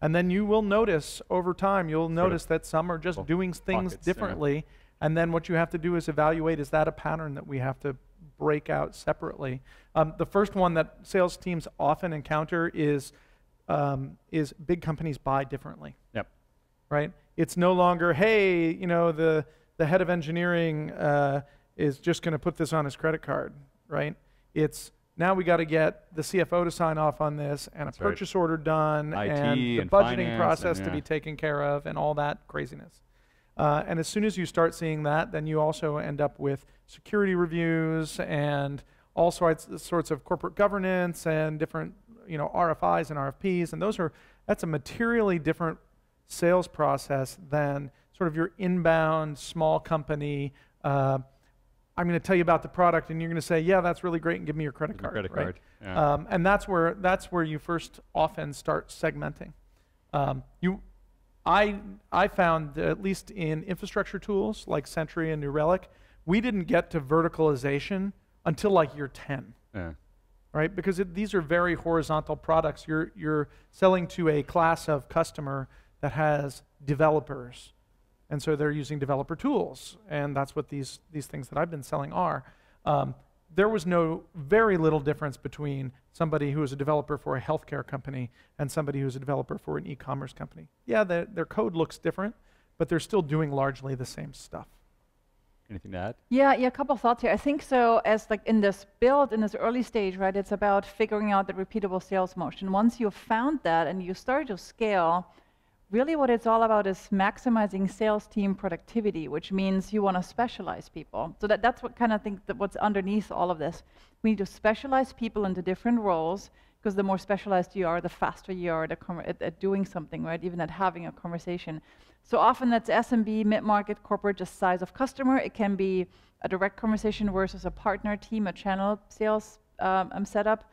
And then you will notice over time, you'll notice that some are just doing things pockets, yeah. differently. And then what you have to do is evaluate is that a pattern that we have to break out separately? Um, the first one that sales teams often encounter is, um, is big companies buy differently Yep. right? It's no longer, hey, you know, the, the head of engineering uh, is just going to put this on his credit card, right? It's now we got to get the CFO to sign off on this and That's a right. purchase order done IT and the and budgeting and- process to be taken care of and all that craziness. Uh, and as soon as you start seeing that, then you also end up with security reviews and all sorts, sorts of corporate governance and different, you know, RFIs and RFPs. And those are, that's a materially different sales process than sort of your inbound small company. Uh, I'm going to tell you about the product, and you're going to say, "Yeah, that's really great," and give me your credit Your card. credit right? card. Yeah. Um, and that's where that's where you first often start segmenting. Um, you, I, I found that at least in infrastructure tools like Sentry and New Relic, we didn't get to verticalization until like year 10 yeah. right? Because it, these are very horizontal products. You're, you're selling to a class of customer that has developers. And so they're using developer tools. And that's what these, these things that I've been selling are. Um, there was no, very little difference between somebody who is a developer for a healthcare company and somebody who's a developer for an e commerce company. Yeah, their, their code looks different, but they're still doing largely the same stuff. Anything to add? Yeah, yeah, a couple of thoughts here. I think so as like in this build, in this early stage, right, it's about figuring out the repeatable sales motion. Once you've found that and you start to scale, really what it's all about is maximizing sales team productivity, which means you want to specialize people. So that, that's what kind of think that what's underneath all of this. We need to specialize people into different roles because the more specialized you are, the faster you are at, at, doing something, right? Even at having a conversation. So often that's SMB, mid-market, corporate, just size of customer. It can be a direct conversation versus a partner team, a channel sales um, setup.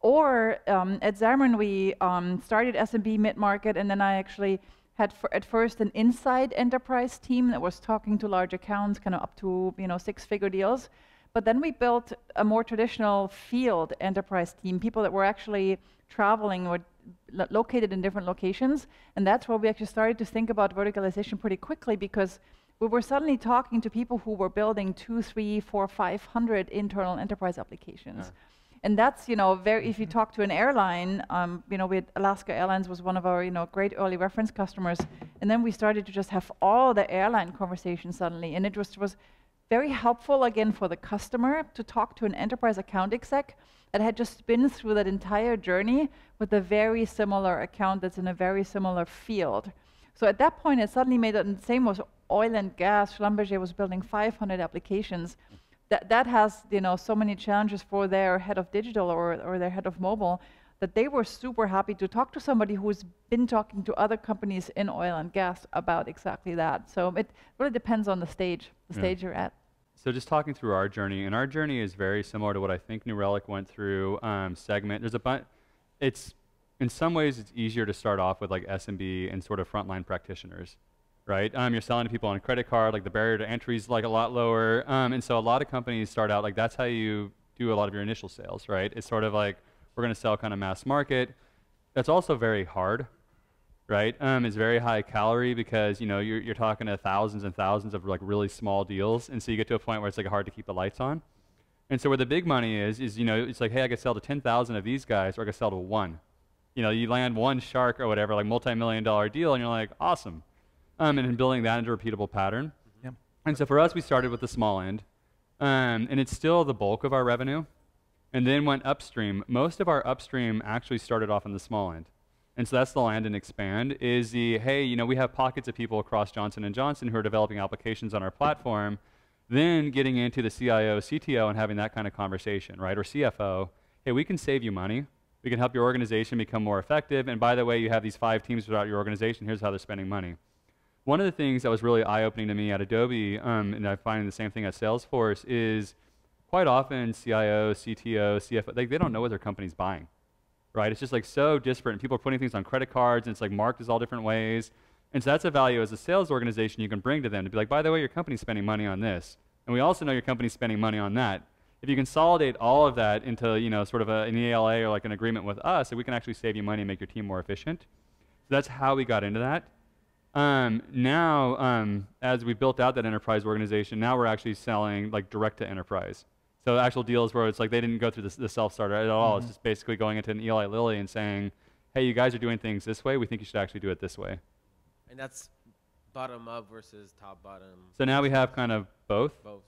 Or um, at Xamarin, we um, started SMB mid-market, and then I actually had at first an inside enterprise team that was talking to large accounts, kind of up to you know six-figure deals. But then we built a more traditional field enterprise team, people that were actually traveling or lo- located in different locations, and that's where we actually started to think about verticalization pretty quickly because we were suddenly talking to people who were building two, three, four, five hundred internal enterprise applications. And that's, you know, very, if you talk to an airline, um, you know, we Alaska Airlines was one of our, you know, great early reference customers. And then we started to just have all the airline conversations suddenly. And it just was very helpful, again, for the customer to talk to an enterprise account exec that had just been through that entire journey with a very similar account that's in a very similar field. So at that point, it suddenly made it, and same was oil and gas. Schlumberger was building 500 applications that that has you know so many challenges for their head of digital or, or their head of mobile that they were super happy to talk to somebody who's been talking to other companies in oil and gas about exactly that. So it really depends on the stage, the Yeah. stage you're at. So just talking through our journey, and our journey is very similar to what I think New Relic went through. Um, segment. There's a bunch. It's in some ways it's easier to start off with like SMB and sort of frontline practitioners, right? Um, you're selling to people on a credit card. Like the barrier to entry is like a lot lower, um, and so a lot of companies start out like that's how you do a lot of your initial sales, right? It's sort of like we're going to sell kind of mass market. That's also very hard, right? Um, it's very high calorie because you know you're, you're talking to thousands and thousands of like really small deals, and so you get to a point where it's like hard to keep the lights on. And so where the big money is is you know it's like hey I could sell to ten thousand of these guys or I could sell to one. You know you land one shark or whatever like multi-million dollar deal and you're like awesome, um, and then building that into a repeatable pattern. Yep. And so for us we started with the small end. Um, and it's still the bulk of our revenue. And then went upstream. Most of our upstream actually started off on the small end. And so that's the land and expand is the, hey, you know, we have pockets of people across Johnson & Johnson who are developing applications on our platform, then getting into the CIO, CTO and having that kind of conversation, right? Or CFO, hey, we can save you money. We can help your organization become more effective. And by the way, you have these five teams throughout your organization. Here's how they're spending money. One of the things that was really eye-opening to me at Adobe, um, and I'm finding the same thing at Salesforce, is quite often CIO, CTO, CFO, like they don't know what their company's buying, right? It's just like so disparate, and people are putting things on credit cards, and it's like marked as all different ways. And so that's a value as a sales organization you can bring to them to be like, by the way, your company's spending money on this, and we also know your company's spending money on that. If you consolidate all of that into, you know, sort of a, an ELA or like an agreement with us, that we can actually save you money and make your team more efficient. So that's how we got into that. Um, now, um, as we built out that enterprise organization, now we're actually selling like direct to enterprise. So actual deals where it's like they didn't go through the, the self-starter at all. Mm-hmm. It's just basically going into an Eli Lilly and saying, hey, you guys are doing things this way. We think you should actually do it this way. And that's bottom up versus top bottom. So now we have kind of both. both.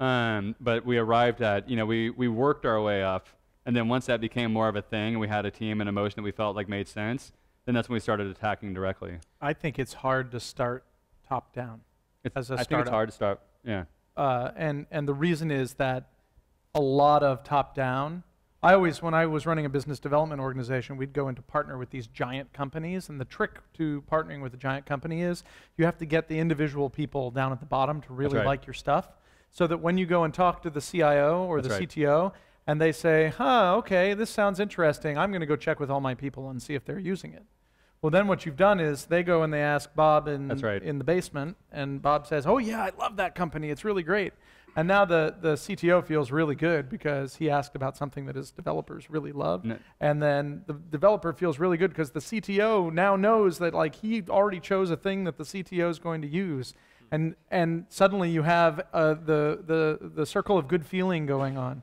Um, but we arrived at, you know, we, we worked our way up. And then once that became more of a thing and we had a team and a motion that we felt like made sense, then that's when we started attacking directly. I think it's hard to start top down. It's, As a I think it's hard to start. Yeah. uh, and and the reason is that a lot of top down. I always, when I was running a business development organization, we'd go into partner with these giant companies, and the trick to partnering with a giant company is you have to get the individual people down at the bottom to really right. like your stuff, so that when you go and talk to the CIO or That's the right. CTO, and they say, "Huh, okay, this sounds interesting. I'm going to go check with all my people and see if they're using it." Well, then what you've done is they go and they ask Bob in, That's right. in the basement, and Bob says, "Oh yeah, I love that company. It's really great." And now the, the CTO feels really good because he asked about something that his developers really love. N- And then the developer feels really good because the CTO now knows that like he already chose a thing that the CTO is going to use. And, and suddenly you have uh, the, the, the circle of good feeling going on.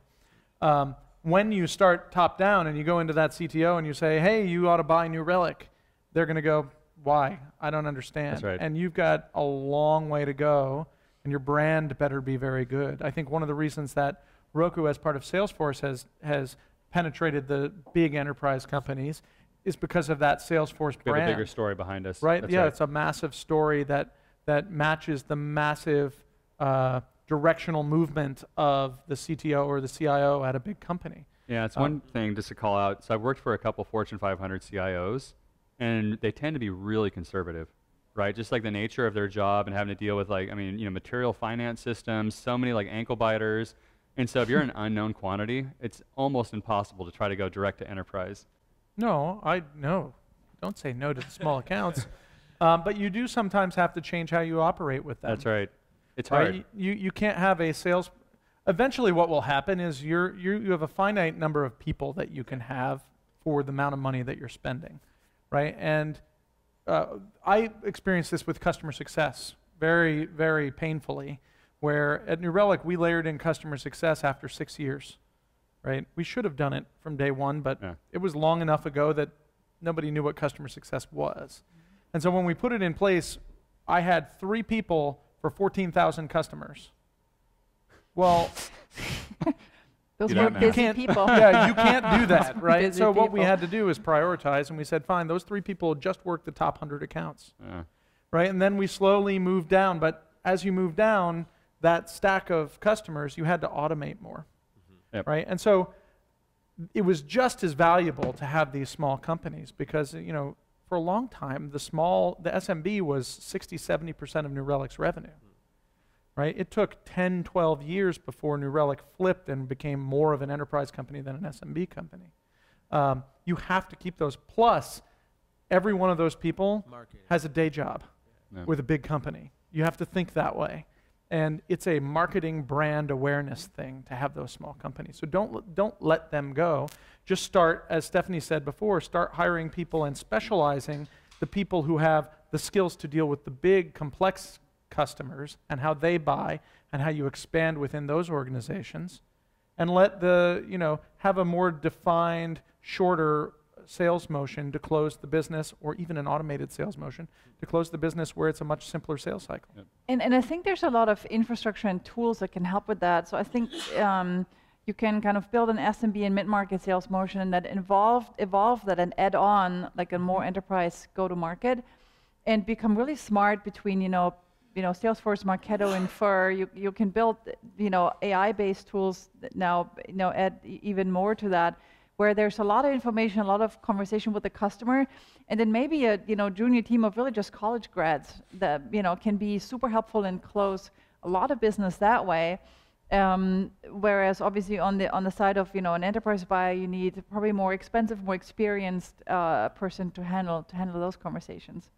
Um, when you start top down and you go into that CTO and you say, hey, you ought to buy New Relic, they're going to go, why? I don't understand. Right. And you've got a long way to go, and your brand better be very good. I think one of the reasons that Heroku, as part of Salesforce, has, has penetrated the big enterprise companies is because of that Salesforce We brand. a bigger story behind us. Right? That's yeah, it's a massive story that that matches the massive uh, directional movement of the CTO or the CIO at a big company. Yeah, it's Um, one thing just to call out. So I've worked for a couple Fortune 500 CIOs, and they tend to be really conservative, right? Just like the nature of their job and having to deal with like, I mean, you know, material finance systems, so many like ankle biters. And so if you're an [LAUGHS] unknown quantity, it's almost impossible to try to go direct to enterprise. No, I no. Don't say no to the small accounts. [LAUGHS] Um, but you do sometimes have to change how you operate with them. That's right. It's right? hard. Y- You, you can't have a sales. Eventually, what will happen is you're, you you have a finite number of people that you can have for the amount of money that you're spending, right? And uh, I experienced this with customer success very, very painfully, where at New Relic we layered in customer success after six years, right? We should have done it from day one, but Yeah. it was long enough ago that nobody knew what customer success was. And so when we put it in place, I had three people for 14,000 customers. Well, [LAUGHS] Those Do were that now. busy can't- people. [LAUGHS] yeah, you can't do that, [LAUGHS] right? Busy So what we had to do is prioritize, and we said, fine, those three people just work the top 100 accounts, Yeah. right? And then we slowly moved down, but as you move down that stack of customers, you had to automate more, Yep. right? And so it was just as valuable to have these small companies because, you know, for a long time, the small, the SMB was 60, 70% of New Relic's revenue, right? It took 10, 12 years before New Relic flipped and became more of an enterprise company than an SMB company. Um, you have to keep those. Plus, every one of those people Market. has a day job Yeah. with a big company. You have to think that way. And it's a marketing brand awareness thing to have those small companies. So don't, don't let them go. Just start, as Stephanie said before, start hiring people and specializing the people who have the skills to deal with the big, complex customers and how they buy and how you expand within those organizations. And let the, you know, have a more defined, shorter sales motion to close the business, or even an automated sales motion to close the business where it's a much simpler sales cycle. And, and I think there's a lot of infrastructure and tools that can help with that. So I think um, you can kind of build an SMB and mid-market sales motion that involve evolve that and add on like a more enterprise go-to-market, and become really smart between you know you know Salesforce, Marketo, and [SIGHS] Fur. You you can build you know AI-based tools now you know add even more to that. Where there's a lot of information, a lot of conversation with the customer, and then maybe a you know junior team of really just college grads that you know can be super helpful and close a lot of business that way. Um, whereas obviously on the on the side of you know an enterprise buyer, you need probably more expensive, more experienced uh, person to handle to handle those conversations.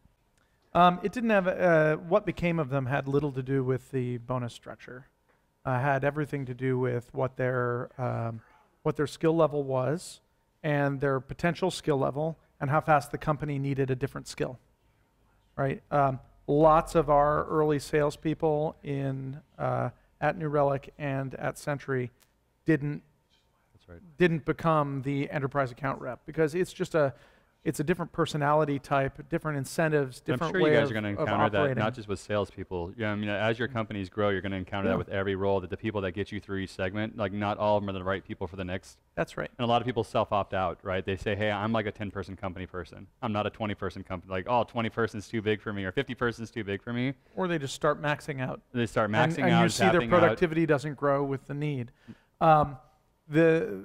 Um, it didn't have, uh, what became of them had little to do with the bonus structure. Uh, had everything to do with what their, um, what their skill level was and their potential skill level and how fast the company needed a different skill. Right? Um, lots of our early salespeople in, uh, at New Relic and at Sentry didn't That's right. didn't become the enterprise account rep because it's just a it's a different personality type, different incentives, different. I'm sure you guys are going to encounter that not just with salespeople. Yeah, I mean, as your companies grow, you're going to encounter Yeah. that with every role. That the people that get you through each segment, like not all of them are the right people for the next. That's right. And a lot of people self opt out, right? They say, "Hey, I'm like a 10 person company person. I'm not a 20 person company. Like, oh, 20 persons too big for me, or 50 persons too big for me." Or they just start maxing out. They start and, maxing and out, you see their tapping out. productivity doesn't grow with the need. Um, the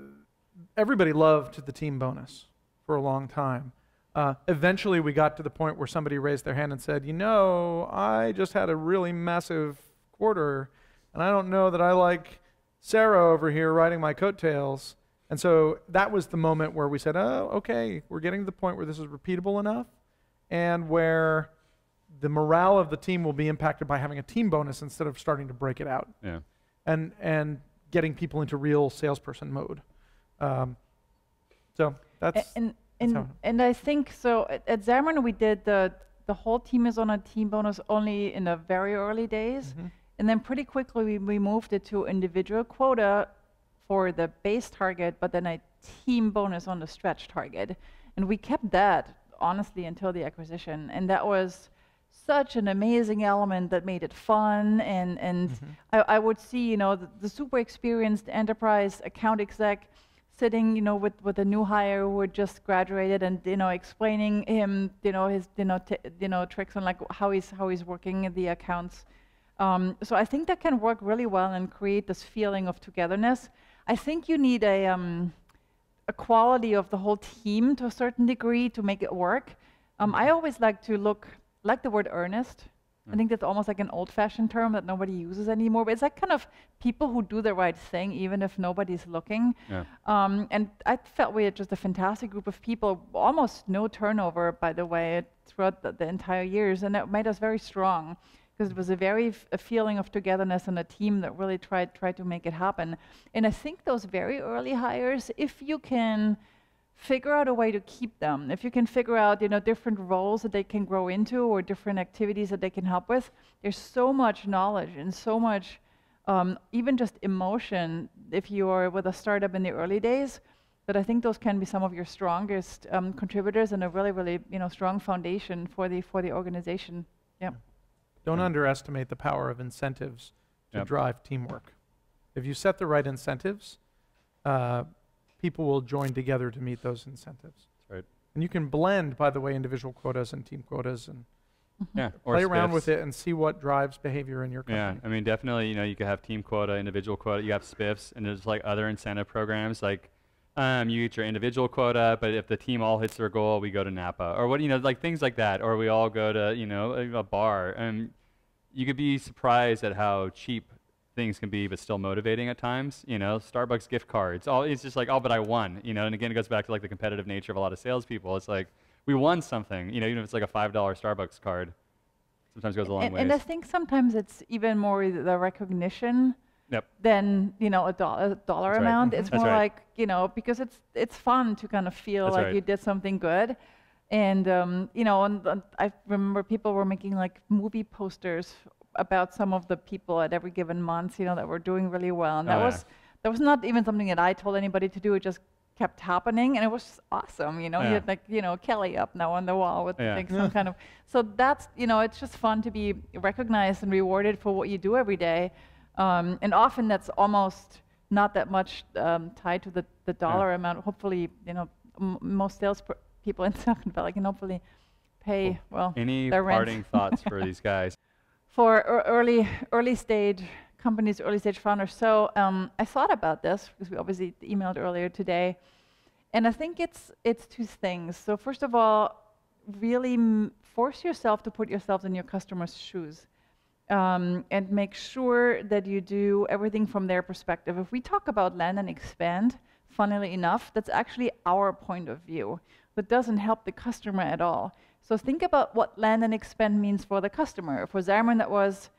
everybody loved the team bonus for a long time. Uh, eventually, we got to the point where somebody raised their hand and said, "You know, I just had a really massive quarter, and I don't know that I like Sarah over here riding my coattails." And so that was the moment where we said, "Oh, okay, we're getting to the point where this is repeatable enough, and where." The morale of the team will be impacted by having a team bonus instead of starting to break it out Yeah. and and getting people into real salesperson mode. Um, so that's and and, how- and I think so at, at Xamarin we did the the whole team is on a team bonus only in the very early days, Mhm. and then pretty quickly we, we moved it to individual quota for the base target, but then a team bonus on the stretch target, and we kept that honestly until the acquisition, and that was such an amazing element that made it fun and and Mhm. I, I would see you know the, the super experienced enterprise account exec sitting you know with with a new hire who had just graduated and you know explaining him you know his you know you know tricks on like how he's how he's working the accounts um, so I think that can work really well and create this feeling of togetherness. I think you need a um, a quality of the whole team to a certain degree to make it work. Um, I always like to look like the word earnest. I think that's almost like an old-fashioned term that nobody uses anymore. But it's like kind of people who do the right thing even if nobody's looking. Yeah. Um, and I felt we had just a fantastic group of people, almost no turnover, by the way, throughout the, the entire years, and that made us very strong because it was a very f- a feeling of togetherness and a team that really tried tried to make it happen. And I think those very early hires, if you can figure out a way to keep them, if you can figure out you know different roles that they can grow into or different activities that they can help with, there's so much knowledge and so much um, even just emotion if you are with a startup in the early days that I think those can be some of your strongest um, contributors and a really, really you know strong foundation for the for the organization. Yeah. Don't Yeah. underestimate the power of incentives to Yep. drive teamwork. If you set the right incentives, uh, people will join together to meet those incentives. Right. And you can blend, by the way, individual quotas and team quotas and Yeah. Play around with it and see what drives behavior in your Yeah. I mean, definitely, you know, you could have team quota, individual quota, you have spiffs, and there's like other incentive programs, like um, you get your individual quota, but if the team all hits their goal, we go to Napa, or what, you know, like things like that, or we all go to, you know, a, a bar. And you could be surprised at how cheap things can be, but still motivating at times. You know, Starbucks gift cards. All it's just like, oh, but I won. You know, and again, it goes back to like the competitive nature of a lot of salespeople. It's like we won something. You know, even if it's like a five dollar Starbucks card, sometimes goes a long way. and I think sometimes it's even more the recognition Yep. than you know a, do- a dollar That's amount. Mhm. It's more right. like you know because it's it's fun to kind of feel That's like right. you did something good. And um, you know, and, and I remember people were making like movie posters about some of the people at every given month, you know, that were doing really well. And Oh, that yeah. was that was not even something that I told anybody to do. It just kept happening, and it was just awesome. You know, you had like you know Kelly up now on the wall with Yeah. like some [LAUGHS] kind of. So that's you know it's just fun to be recognized and rewarded for what you do every day, um, and often that's almost not that much um, tied to the, the dollar amount. Hopefully, you know, m- most sales per- people in [LAUGHS] Silicon Valley can hopefully pay well Any their rent. parting thoughts for [LAUGHS] these guys? For early early stage companies, early stage founders. So um, I thought about this because we obviously emailed earlier today, and I think it's it's two things. So first of all, really force yourself to put yourself in your customer's shoes. Um, and make sure that you do everything from their perspective. If we talk about land and expand, funnily enough, that's actually our point of view. That doesn't help the customer at all. So think about what land and expand means for the customer. For Xamarin, that was,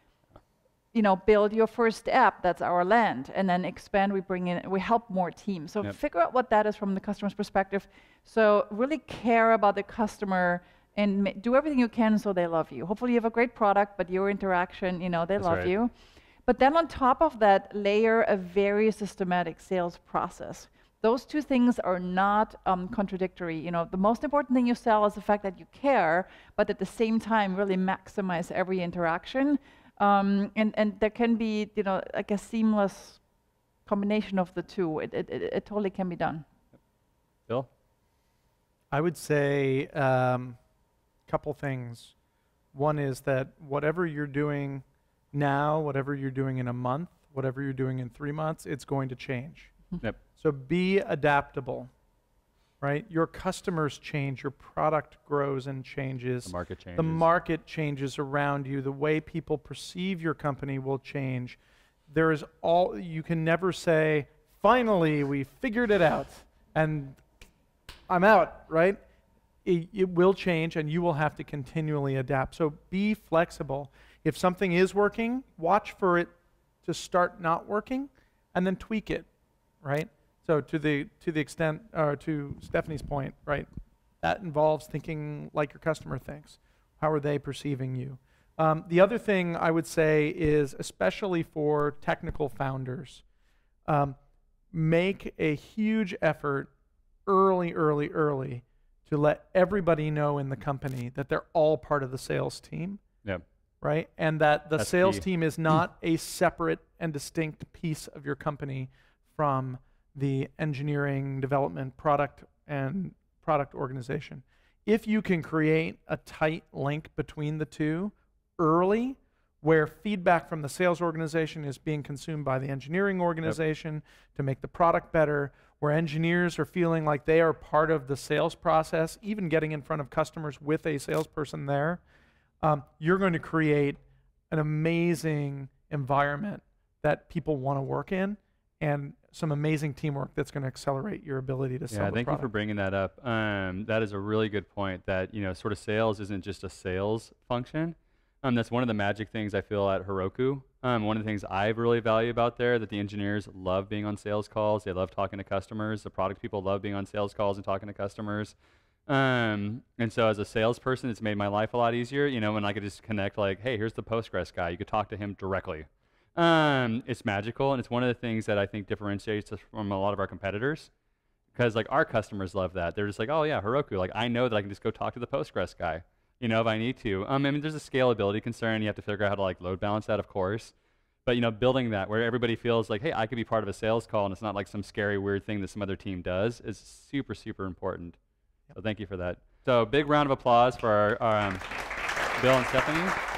you know, build your first app. That's our land, and then expand. We bring in, we help more teams. So Yep. figure out what that is from the customer's perspective. So really care about the customer and do everything you can so they love you. Hopefully, you have a great product, but your interaction, you know, they That's love right. you. But then on top of that, layer a very systematic sales process. Those two things are not um, contradictory. You know, the most important thing you sell is the fact that you care, but at the same time, really maximize every interaction. Um, and and there can be, you know, like a seamless combination of the two. It it, it, it totally can be done. Bill? I would say a um, couple things. One is that whatever you're doing now, whatever you're doing in a month, whatever you're doing in three months, it's going to change. Yep. So be adaptable, right? Your customers change, your product grows and changes. The market changes. The market changes around you. The way people perceive your company will change. There is all, you can never say, finally, we figured it out and I'm out, right? It, it will change and you will have to continually adapt. So be flexible. If something is working, watch for it to start not working and then tweak it, right? So to the to the extent or to Stephanie's point, right? That involves thinking like your customer thinks. How are they perceiving you? Um, the other thing I would say is, especially for technical founders, um, make a huge effort early, early, early to let everybody know in the company that they're all part of the sales team, Yep. right? And that the That's sales key. team is not a separate and distinct piece of your company from the engineering, development, product, and product organization. If you can create a tight link between the two early, where feedback from the sales organization is being consumed by the engineering organization to make the product better, where engineers are feeling like they are part of the sales process, even getting in front of customers with a salesperson there, um, you're going to create an amazing environment that people want to work in and some amazing teamwork that's going to accelerate your ability to sell Yeah, thank you for bringing that up. Um, that is a really good point. That you know, sort of sales isn't just a sales function. Um, that's one of the magic things I feel at Heroku. Um, one of the things I really value about there that the engineers love being on sales calls. They love talking to customers. The product people love being on sales calls and talking to customers. Um, and so as a salesperson, it's made my life a lot easier. You know, when I could just connect, like, hey, here's the Postgres guy. You could talk to him directly. Um, it's magical, and it's one of the things that I think differentiates us from a lot of our competitors because like our customers love that. They're just like, oh yeah, Heroku. Like I know that I can just go talk to the Postgres guy, you know, if I need to. Um, I mean, there's a scalability concern. You have to figure out how to like load balance that, of course. But you know, building that where everybody feels like, hey, I could be part of a sales call, and it's not like some scary weird thing that some other team does, is super super important. So thank you for that. So big round of applause for our, our um, Bill and Stephanie.